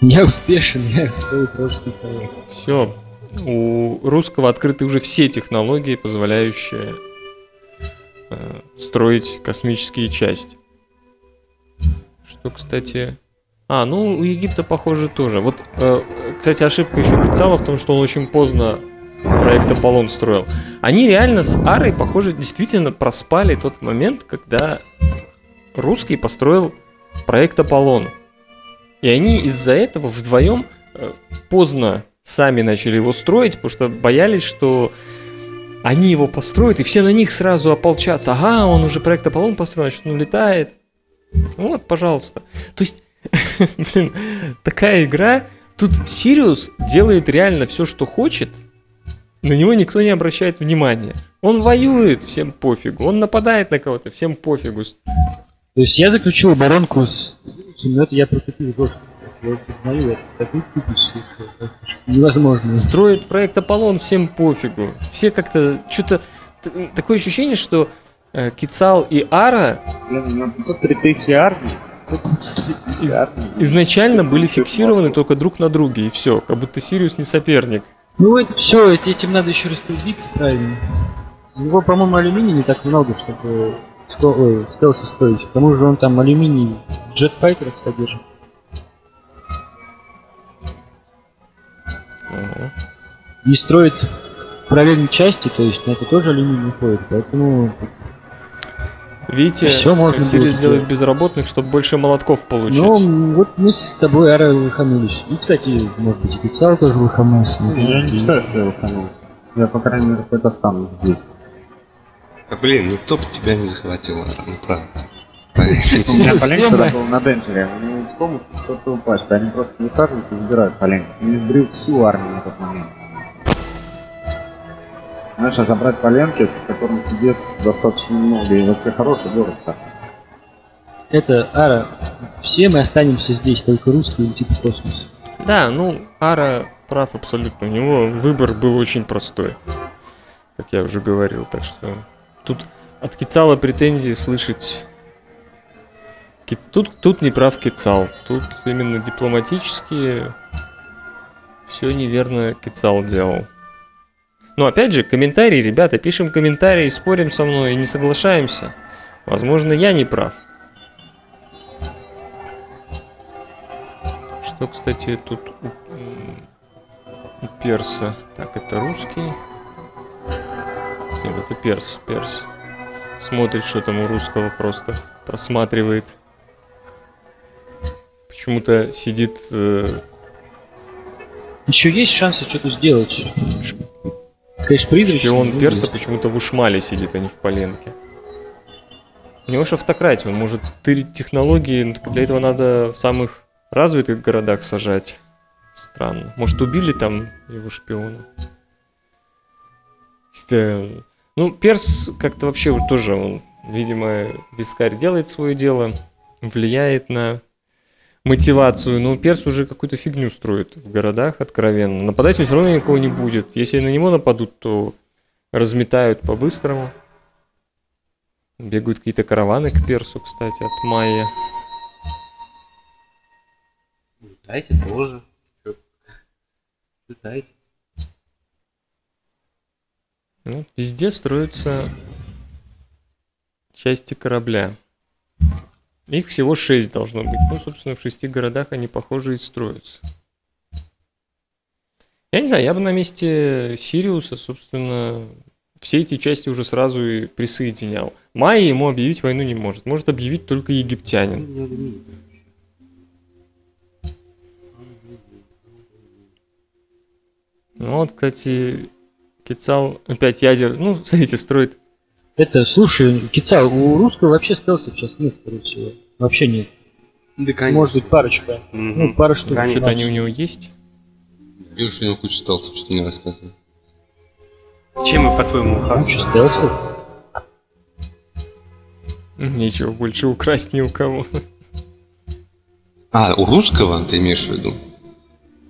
Я успешен, я стою пророческий колосс. Все. У русского открыты уже все технологии, позволяющие э, строить космические части. Что, кстати... А, ну, у Египта, похоже, тоже. Вот, э, кстати, ошибка еще Кицала в том, что он очень поздно проект Аполлон строил. Они реально с Арой, похоже, действительно проспали тот момент, когда русский построил проект Аполлон. И они из-за этого вдвоем э, поздно сами начали его строить, потому что боялись, что они его построят, и все на них сразу ополчатся. Ага, он уже проект Аполлон построил, значит, он летает. Вот, пожалуйста. То есть, блин, такая игра. Тут Сириус делает реально все, что хочет. На него никто не обращает внимания. Он воюет, всем пофигу. Он нападает на кого-то, всем пофигу. То есть я заключил оборонку с я протупил жестко. Я признаю, это такой тупость, что это невозможно. Строит проект Аполлон, всем пофигу. Все как-то что-то... Такое ощущение, что э, Кицал и Ара Блин, у него 503 тысячи армий. 533 тысячи Из- армий. изначально были фиксированы только друг на друге, и все. Как будто Сириус не соперник. Ну это все, этим надо еще распределиться правильно. У него, по-моему, алюминия не так много, чтобы стелса стоить. К тому же он там алюминий в джетфайтерах содержит. Ого. И строит параллельные части, то есть на это тоже алюминий уходит. Поэтому Видите, Всё можно делает сделать. безработных, чтобы больше молотков получить. Ну, вот мы с тобой, Ара, выханулись. И, кстати, может быть, и Пиццал тоже выханулся. не знаю. Я не считаю, что я выханул. Я, по крайней мере, хоть останусь здесь. А, блин, ну кто бы тебя не захватил, Ара, ну правда. У меня полень тогда бы- был на дентере. У него в комнате что-то упасть. Они просто высаживают и забирают полень. И сбрил всю армию на тот момент. Знаешь, а забрать поленки, в котором чудес достаточно много, и вообще хороший город так. Это, Ара, все мы останемся здесь, только русские летит в космос. Да, ну, Ара прав абсолютно. У него выбор был очень простой. Как я уже говорил, так что тут от Кицала претензии слышать... Тут, тут не прав Кицал. Тут именно дипломатически все неверно Кицал делал. Но опять же, комментарии, ребята, пишем комментарии, спорим со мной и не соглашаемся. Возможно, я не прав. Что, кстати, тут у, у перса? Так, это русский. Нет, это перс. Перс. Смотрит, что там у русского просто. Просматривает. Почему-то сидит... э, Еще есть шансы что-то сделать. Ш- Конечно, призрачно. шпион перса почему-то в ушмале сидит, а не в поленке. У него же автократия, он может тырить технологии, но только для этого надо в самых развитых городах сажать. Странно. Может, убили там его шпиона? Ну, Перс как-то вообще тоже, он, видимо, Вискарь делает свое дело, влияет на мотивацию, но перс уже какую-то фигню строит в городах откровенно. Нападать все равно никого не будет. Если на него нападут, то разметают по-быстрому. Бегают какие-то караваны к персу, кстати, от Майя. Летайте тоже. Летайте. Ну, везде строятся части корабля. Их всего шесть должно быть. Ну, собственно, в шести городах они, похоже, и строятся. Я не знаю, я бы на месте Сириуса, собственно, все эти части уже сразу и присоединял. Майя ему объявить войну не может. Может объявить только египтянин. Ну вот, кстати, Кицал опять ядер. Ну, смотрите, строит. Это, слушай, Кица, у русского вообще стелсов сейчас нет, скорее всего. Вообще нет. Да, конечно. Может быть, парочка. Мгм. Ну, пара штук. Конечно. Что-то они у него есть. Вижу, что у него куча стелсов, что мне рассказывал. Чем мы, по-твоему, Куча хас? стелсов. Нечего больше украсть ни у кого. А, у русского ты имеешь в виду?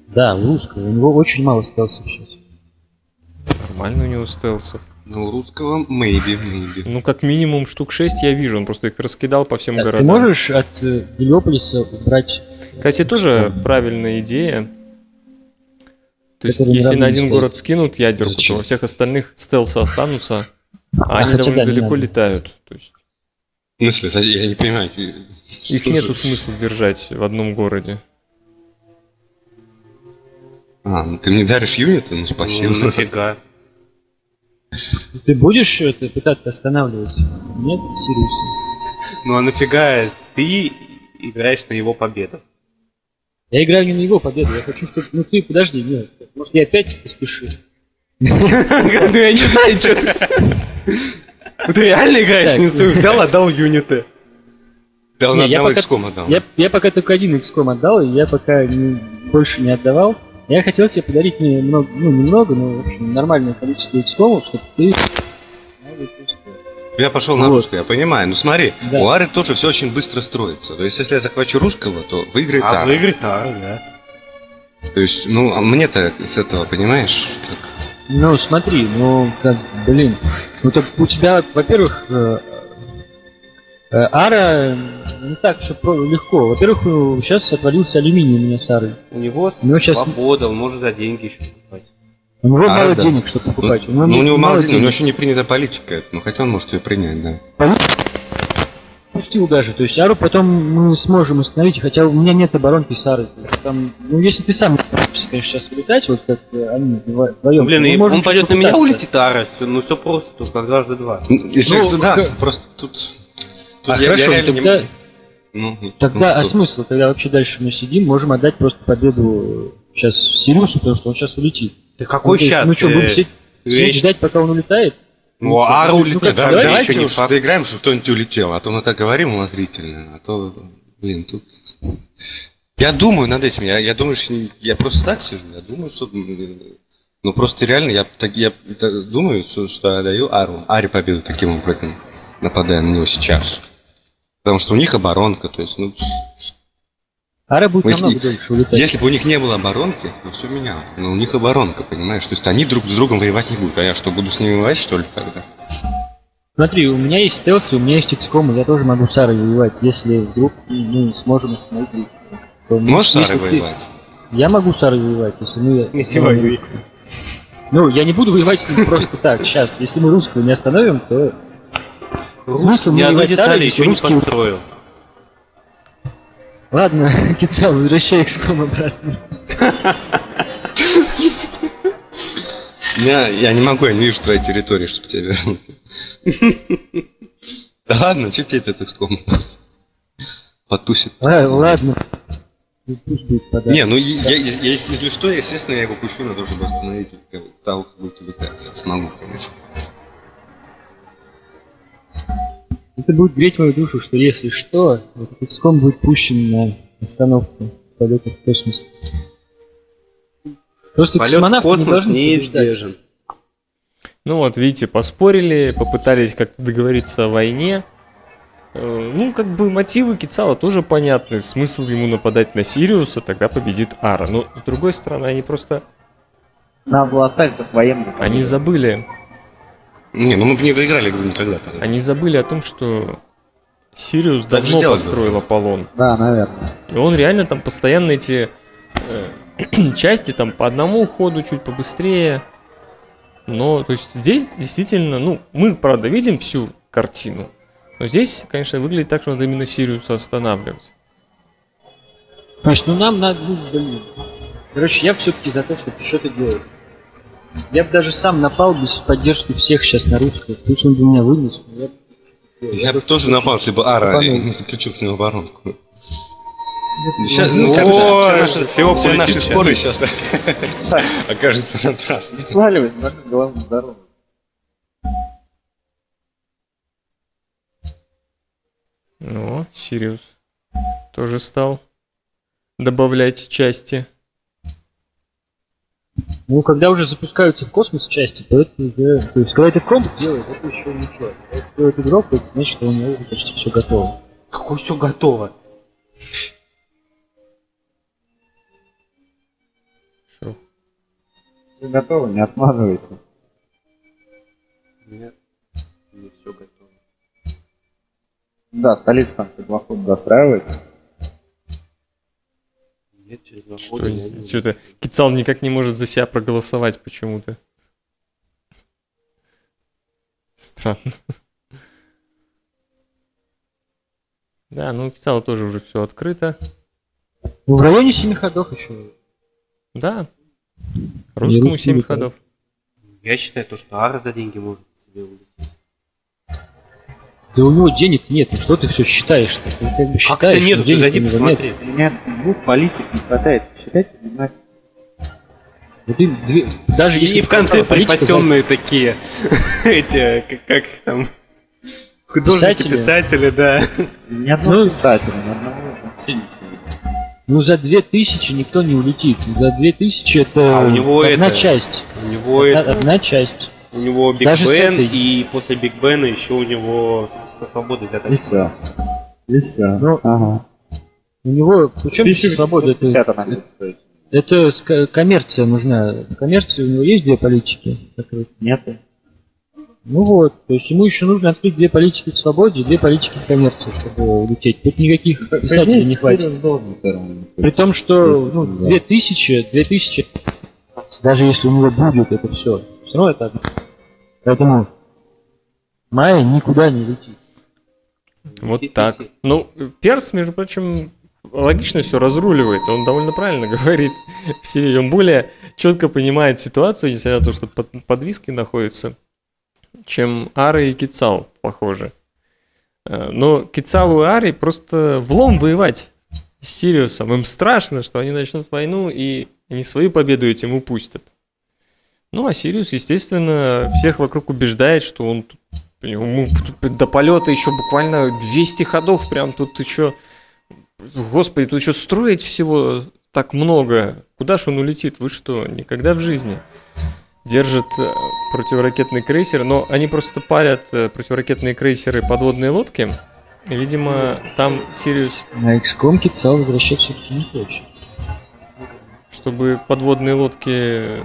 Да, у русского. У него очень мало стелсов сейчас. Нормально у него стелсов. Ну, у русского maybe, maybe. Ну, как минимум штук 6 я вижу, он просто их раскидал по всем ты городам. можешь от э, Гелиополиса убрать... Кстати, тоже правильная идея. То есть, если на один стоит. город скинут ядерку, Зачем? то во всех остальных стелсы останутся, а А, они довольно да, далеко летают. То есть, В смысле, я не понимаю. их что нету смысла держать в одном городе. А, ну ты мне даришь юниты? Ну, Ну, спасибо. нафига. Ты будешь это пытаться останавливать? Нет, Сириуса? Ну а нафига ты играешь на его победу? Я играю не на его победу, я хочу, чтобы... Ну ты подожди, нет. Может, я опять поспешу? Ну я не знаю, что ты... Ну, Ты реально играешь на свою взял, отдал юниты. Да он Не, одного пока- XCOM отдал. Я, пока только один XCOM отдал, и я пока не- больше не отдавал. Я хотел тебе подарить немного, ну, немного, но, в общем, нормальное количество XCOM, чтобы ты... Я пошел на Вот. русское, я понимаю. Ну смотри, Да. у Ары тоже все очень быстро строится. То есть, если я захвачу русского, то выиграет А Ара. выиграть Тара, да. То есть, ну, а мне-то с этого, понимаешь? как- Ну, смотри, ну, как, блин. Ну, так у тебя, во-первых, э, Ара не так все легко. Во-первых, сейчас отвалился алюминий у меня с Арой. У него У него щас- свобода, он может за деньги еще покупать. У него Ара, мало да. денег, чтобы покупать. Ну, ну, у него мало денег, у него еще не принята политика. это, Ну, хотя он может ее принять, да. Пустил даже. То есть Ару потом мы сможем установить, хотя у меня нет оборонки с Арой. Там, ну, если ты сам конечно, сейчас улетать, вот как э, они вдво- вдвоем, Ну, блин, и он пойдет на меня улетит Ара, всё, ну все просто, тут как дважды два. Ну, Если Ну, да, х- просто тут... тут А я- хорошо, реально не тогда, могу. Ну, ну, тогда ну, а смысл? Тогда вообще дальше мы сидим, можем отдать просто победу сейчас Сириусу, потому что он сейчас улетит. Ты какой ну, сейчас? Ну что, будем сидеть, сидеть ждать, пока он улетает? Ну, ну, улетит. ну, Да, давай давайте еще не факт. доиграем, чтобы кто-нибудь улетел, а то мы так говорим умозрительно, а то, блин, тут... Я думаю над этим, я, я думаю, что я просто так сижу, я думаю, что... Ну просто реально, я, так, я так думаю, что, что я даю Ару, Аре победу таким образом, нападая на него сейчас. Потому что у них оборонка, то есть, ну, Ара будет Ну, если- намного дольше улетать. если бы у них не было оборонки, то все меняло. Но у них оборонка, понимаешь? То есть они друг с другом воевать не будут. А я что, буду с ними воевать, что ли, тогда? Смотри, у меня есть стелсы, у меня есть XCOM, и я тоже могу с Арой воевать, если вдруг ну, сможем остановить. их. То, ну, Можешь с Арой ты- воевать? Я могу с Арой воевать, если мы... Если ну, воюй. Ну, я не буду воевать с ним просто так, сейчас. Если мы русского не остановим, то... Смысл Ни мне одной воевать с Арой, детали еще не русские... построил. Ладно, Кицал, возвращай XCOM обратно. Я, я не могу, я не вижу твоей территории, чтобы тебя вернуть. Да ладно, что тебе этот XCOM Потусит. Ла- Ладно. Не, ну я, я- я- если, что, естественно, я его пущу на то, чтобы остановить того, кто будет улетать. Смогу, конечно. Это будет греть мою душу, что если что, этот XCOM будет пущен на остановку полета в космос. Просто Полет в не космос должны побеждать. неизбежен. Ну вот, видите, поспорили, попытались как-то договориться о войне. Э, Ну, как бы мотивы Кицала тоже понятны. Смысл ему нападать на Сириуса, тогда победит Ара. Но, с другой стороны, они просто... Надо было оставить как военный. Они забыли... Не, ну мы бы не доиграли игру никогда. тогда. Они забыли о том, что Сириус Так давно построил Аполлон. Да, наверное. И он реально там постоянно эти э, части там по одному ходу чуть побыстрее. Но, то есть здесь действительно, ну, мы, правда, видим всю картину. Но здесь, конечно, выглядит так, что надо именно Сириуса останавливать. Значит, ну нам надо, ну, блин. Короче, я все-таки за то, чтобы что-то делать. Я бы даже сам напал без поддержки всех сейчас на русскую. Пусть он бы меня вынес. но я- Я бы тоже напал, если бы Ара не заключил с него оборонку. Сейчас, ну, Ой, когда все наши, все наши споры сейчас окажутся напрасными. Не сваливайся, на голову здорово. Ну, Сириус тоже стал добавлять части. Ну, когда уже запускаются в космос части, то это уже... То есть, когда это комп делает, это еще ничего. Когда это делает игрок, это значит, что у него уже почти все готово. Какое все готово. Шо? Все готово, не отмазывайся. Нет, не все готово. Да, столица там теплоход достраивается. Нет, через два Что, года что-то Кицал никак не может за себя проголосовать почему-то. Странно. Да, ну у Кицала тоже уже все открыто. Ну, в районе семи ходов еще. Да. Русскому русский 7 летает. ходов. Я считаю, то, что Ара за деньги может себе улететь. Да у него денег нет, ну что ты все считаешь? Ты как бы считаешь, нет, но ты денег зайди у него посмотри. У меня двух политик не хватает. Считайте, внимательно. Вот и две- даже И, если и в конце политика за- припасенные такие, эти, как, как там, художники, Писатели. писатели, да. Ни одного Ну, писателя, ни одного. Ну за две тысячи никто не улетит. За две тысячи это А у него одна это- часть. У него, Одна, это, одна часть. У него Биг даже Бен, этой- и после Биг Бена еще у него со свободы взята. И все. Ну, ага. У него, причем свобода, это, 1850 она будет стоить. это коммерция нужна. В коммерции у него есть две политики. Нет. Ну вот, то есть ему еще нужно открыть две политики в свободе и две политики в коммерции, чтобы улететь. Тут никаких писателей не хватит. Должен первым. При том, что ну, да. две тысячи, две тысячи, даже если у него будет это все, все равно это одно. Поэтому Майя никуда не летит. Вот так. Ну, Перс, между прочим, логично все разруливает. Он довольно правильно говорит. Все, он более четко понимает ситуацию, несмотря на то, что под, под виски находится, чем Ара и Кицал, похоже. Э, Но Кицалу и Ари просто влом воевать с Сириусом. Им страшно, что они начнут войну, и они свою победу этим упустят. Ну, а Сириус, естественно, всех вокруг убеждает, что он Ему до полета еще буквально 200 ходов, прям тут еще... Господи, тут еще строить всего так много. Куда ж он улетит? Вы что, никогда в жизни? Держит э, противоракетный крейсер, но они просто парят э, противоракетные крейсеры подводные лодки. И, видимо, там Сириус, На XCOM Кицал возвращаться все-таки не хочет. чтобы подводные лодки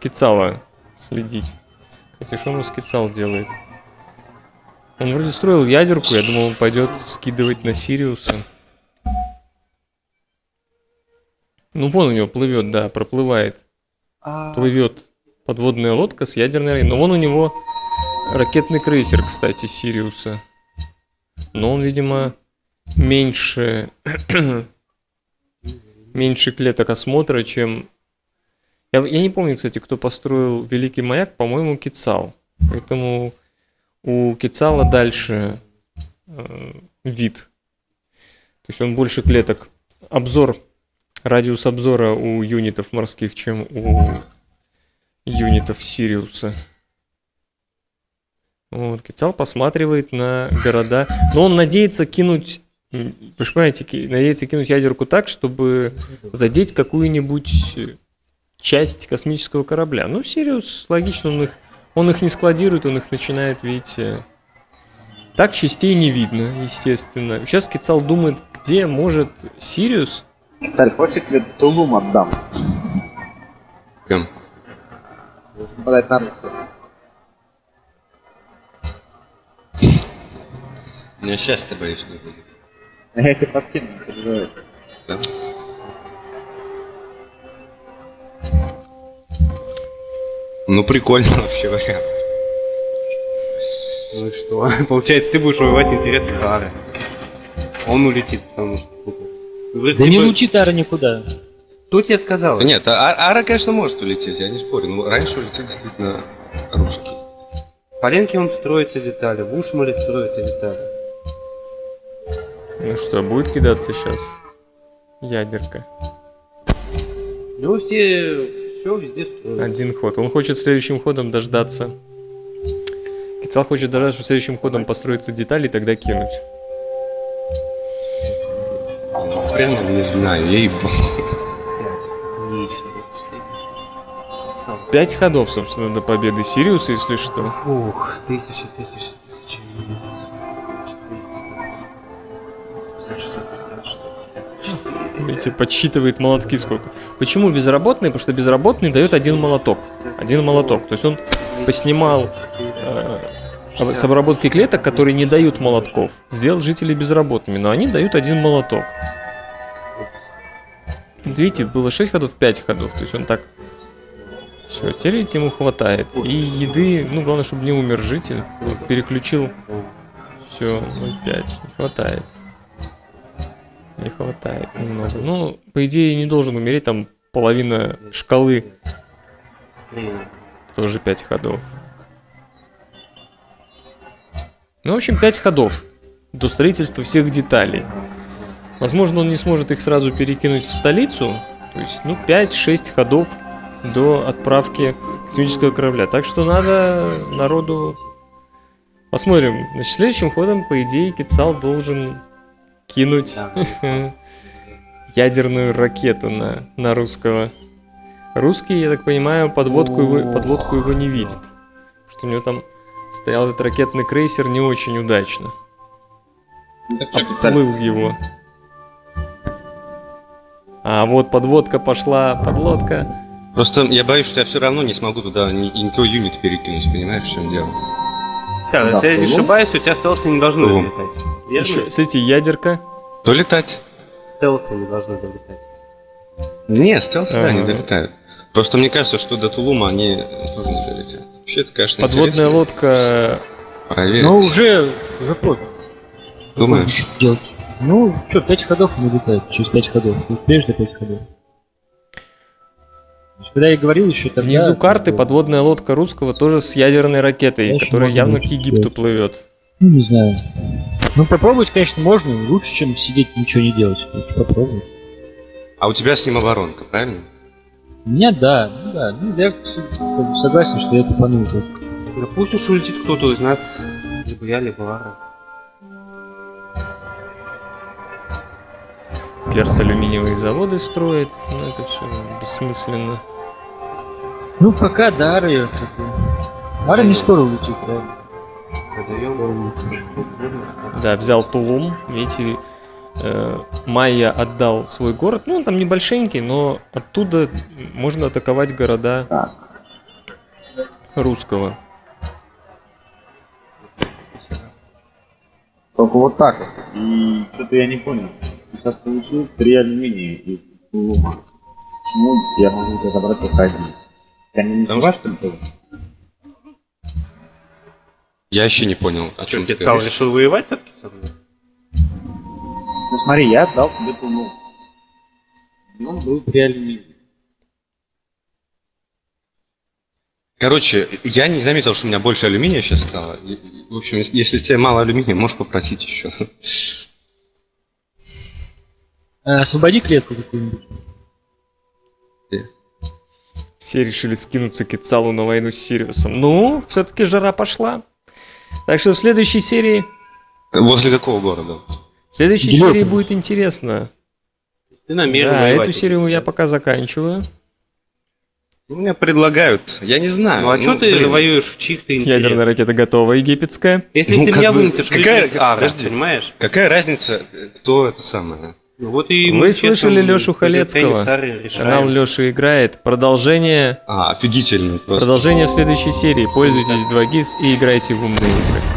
Кицала следить. Кстати, что он с Кицал делает? Он вроде строил ядерку, я думал, он пойдет скидывать на Сириуса. Ну, вон у него плывет, да, проплывает. Плывет подводная лодка с ядерной... Но вон у него ракетный крейсер, кстати, Сириуса. Но он, видимо, меньше... меньше клеток осмотра, чем... Я, я не помню, кстати, кто построил Великий маяк, по-моему, Кицал. Поэтому у Кицала дальше э, вид. То есть он больше клеток. Обзор, радиус обзора у юнитов морских, чем у юнитов Сириуса. Вот, Кицал посматривает на города. Но он надеется кинуть, вы понимаете, надеется кинуть ядерку так, чтобы задеть какую-нибудь э, часть космического корабля. Ну, Сириус, логично, он их, он их не складирует, он их начинает, видите, Так частей не видно, естественно. Сейчас Кицал думает, где может Сириус Царь, хочешь, я тебе Тулум отдам? Прям. Нужно подать на руку. У меня счастья, боюсь, не будет. Я тебе подкину, не переживай. Да? Ну, прикольно вообще вариант. Ну и что? Получается, ты будешь воевать интересы Хары. Он улетит, потому что... Вы Да не лучит Ара никуда. Кто тебе сказал? Да Нет, а- Ара, конечно, может улететь, я не спорю. Но раньше улетели действительно русские. В Поленке он строится детали, в Ушмале строятся детали. Ну что, будет кидаться сейчас ядерка? Ну все, все везде строится. Один ход. Он хочет следующим ходом дождаться. Кицал хочет дождаться, что следующим ходом построятся детали и тогда кинуть. Прямо не знаю, ей. Пять ходов, собственно, до победы Сириуса, если что. Ух, тысячи, тысячи, 400, Видите, подсчитывает молотки сколько. Почему безработный? Потому что безработный дает один молоток. Один молоток. То есть он поснимал э, с обработки клеток, которые не дают молотков. Сделал жителей безработными, но они дают один молоток. Вот Видите, было 6 ходов, 5 ходов. То есть он так... Все, теперь ему хватает. И еды, ну главное, чтобы не умер житель. Переключил. Все, 0,5. Не хватает. Не хватает немного. Ну, по идее, не должен умереть, там половина шкалы тоже 5 ходов. Ну, в общем, 5 ходов до строительства всех деталей. Возможно, он не сможет их сразу перекинуть в столицу. То есть, ну, 5-6 ходов до отправки космического корабля. Так что надо народу... Посмотрим. Значит, следующим ходом, по идее, Кицал должен кинуть ядерную ракету на, на русского. Русский, я так понимаю, подводку его, подлодку его не видит. Что у него там стоял этот ракетный крейсер не очень удачно. Ну Оплыл его. А вот подводка пошла, подлодка. Просто я боюсь, что я все равно не смогу туда ни- никакой юнит перекинуть, понимаешь, в чем дело? Да, если я не ошибаюсь, у тебя стелсы не должны долетать. Верно? Еще, смотрите, ядерка. То летать. Стелсы не должны долетать. Не, стелсы, да, не Ага. долетают. Просто мне кажется, что до Тулума они тоже не долетят. Вообще, это, конечно, Подводная интересно. лодка. Проверить. Ну, уже, уже поздно. Думаешь? Ну, что, 5 ходов не летает, через 5 ходов. Успеешь до 5 ходов. Когда я говорил еще тогда... Внизу карты подводная лодка русского тоже с ядерной ракетой, еще которая явно к Египту делать. плывет. Ну, не знаю. Ну, попробовать, конечно, можно. Лучше, чем сидеть и ничего не делать. Лучше попробовать. А у тебя с ним оборонка, правильно? У меня, да, ну да. Ну, я согласен, что я тупанул жестко. Да пусть уж улетит кто-то из нас, либо я, либо Лара. Перс алюминиевые заводы строит, но это все бессмысленно. Ну, пока, да, Ара не скоро улетит. Продаем. Да, взял Тулум, видите, э, Майя отдал свой город, ну он там небольшенький, но оттуда можно атаковать города Так. русского. Только вот так вот. И что-то я не понял. Сейчас получил три алюминия из Тулума. Почему я могу тебя забрать только один? Ты не Потому ваш, что ли, был? Я еще не понял, о А чем что, ты говоришь. решил воевать мной? Ну смотри, я отдал тебе. В нем был три алюминия. Короче, я не заметил, что у меня больше алюминия сейчас стало. В общем, ес- если тебе мало алюминия, можешь попросить еще. А, освободи клетку какую-нибудь. Все решили скинуться Кицалу на войну с Сириусом. Ну, все-таки жара пошла. Так что в следующей серии, Возле какого города? в следующей Гелиополис. серии будет интересно. Ты намерен Да, воевать. эту серию я пока заканчиваю. Ну, Мне предлагают, я не знаю. Ну а что ты блин. воюешь в чьих-то интересах? Ядерная ракета готова, египетская. Если Ну, ты меня бы, вынесешь, какая- какая... А, подожди. понимаешь? Какая разница, кто это самое? Ну, вот и Вы слышали Лёшу Халецкого? Канал Лёши играет. Продолжение, А, офигительно просто. продолжение в следующей серии. Пользуйтесь 2GIS и играйте в умные игры.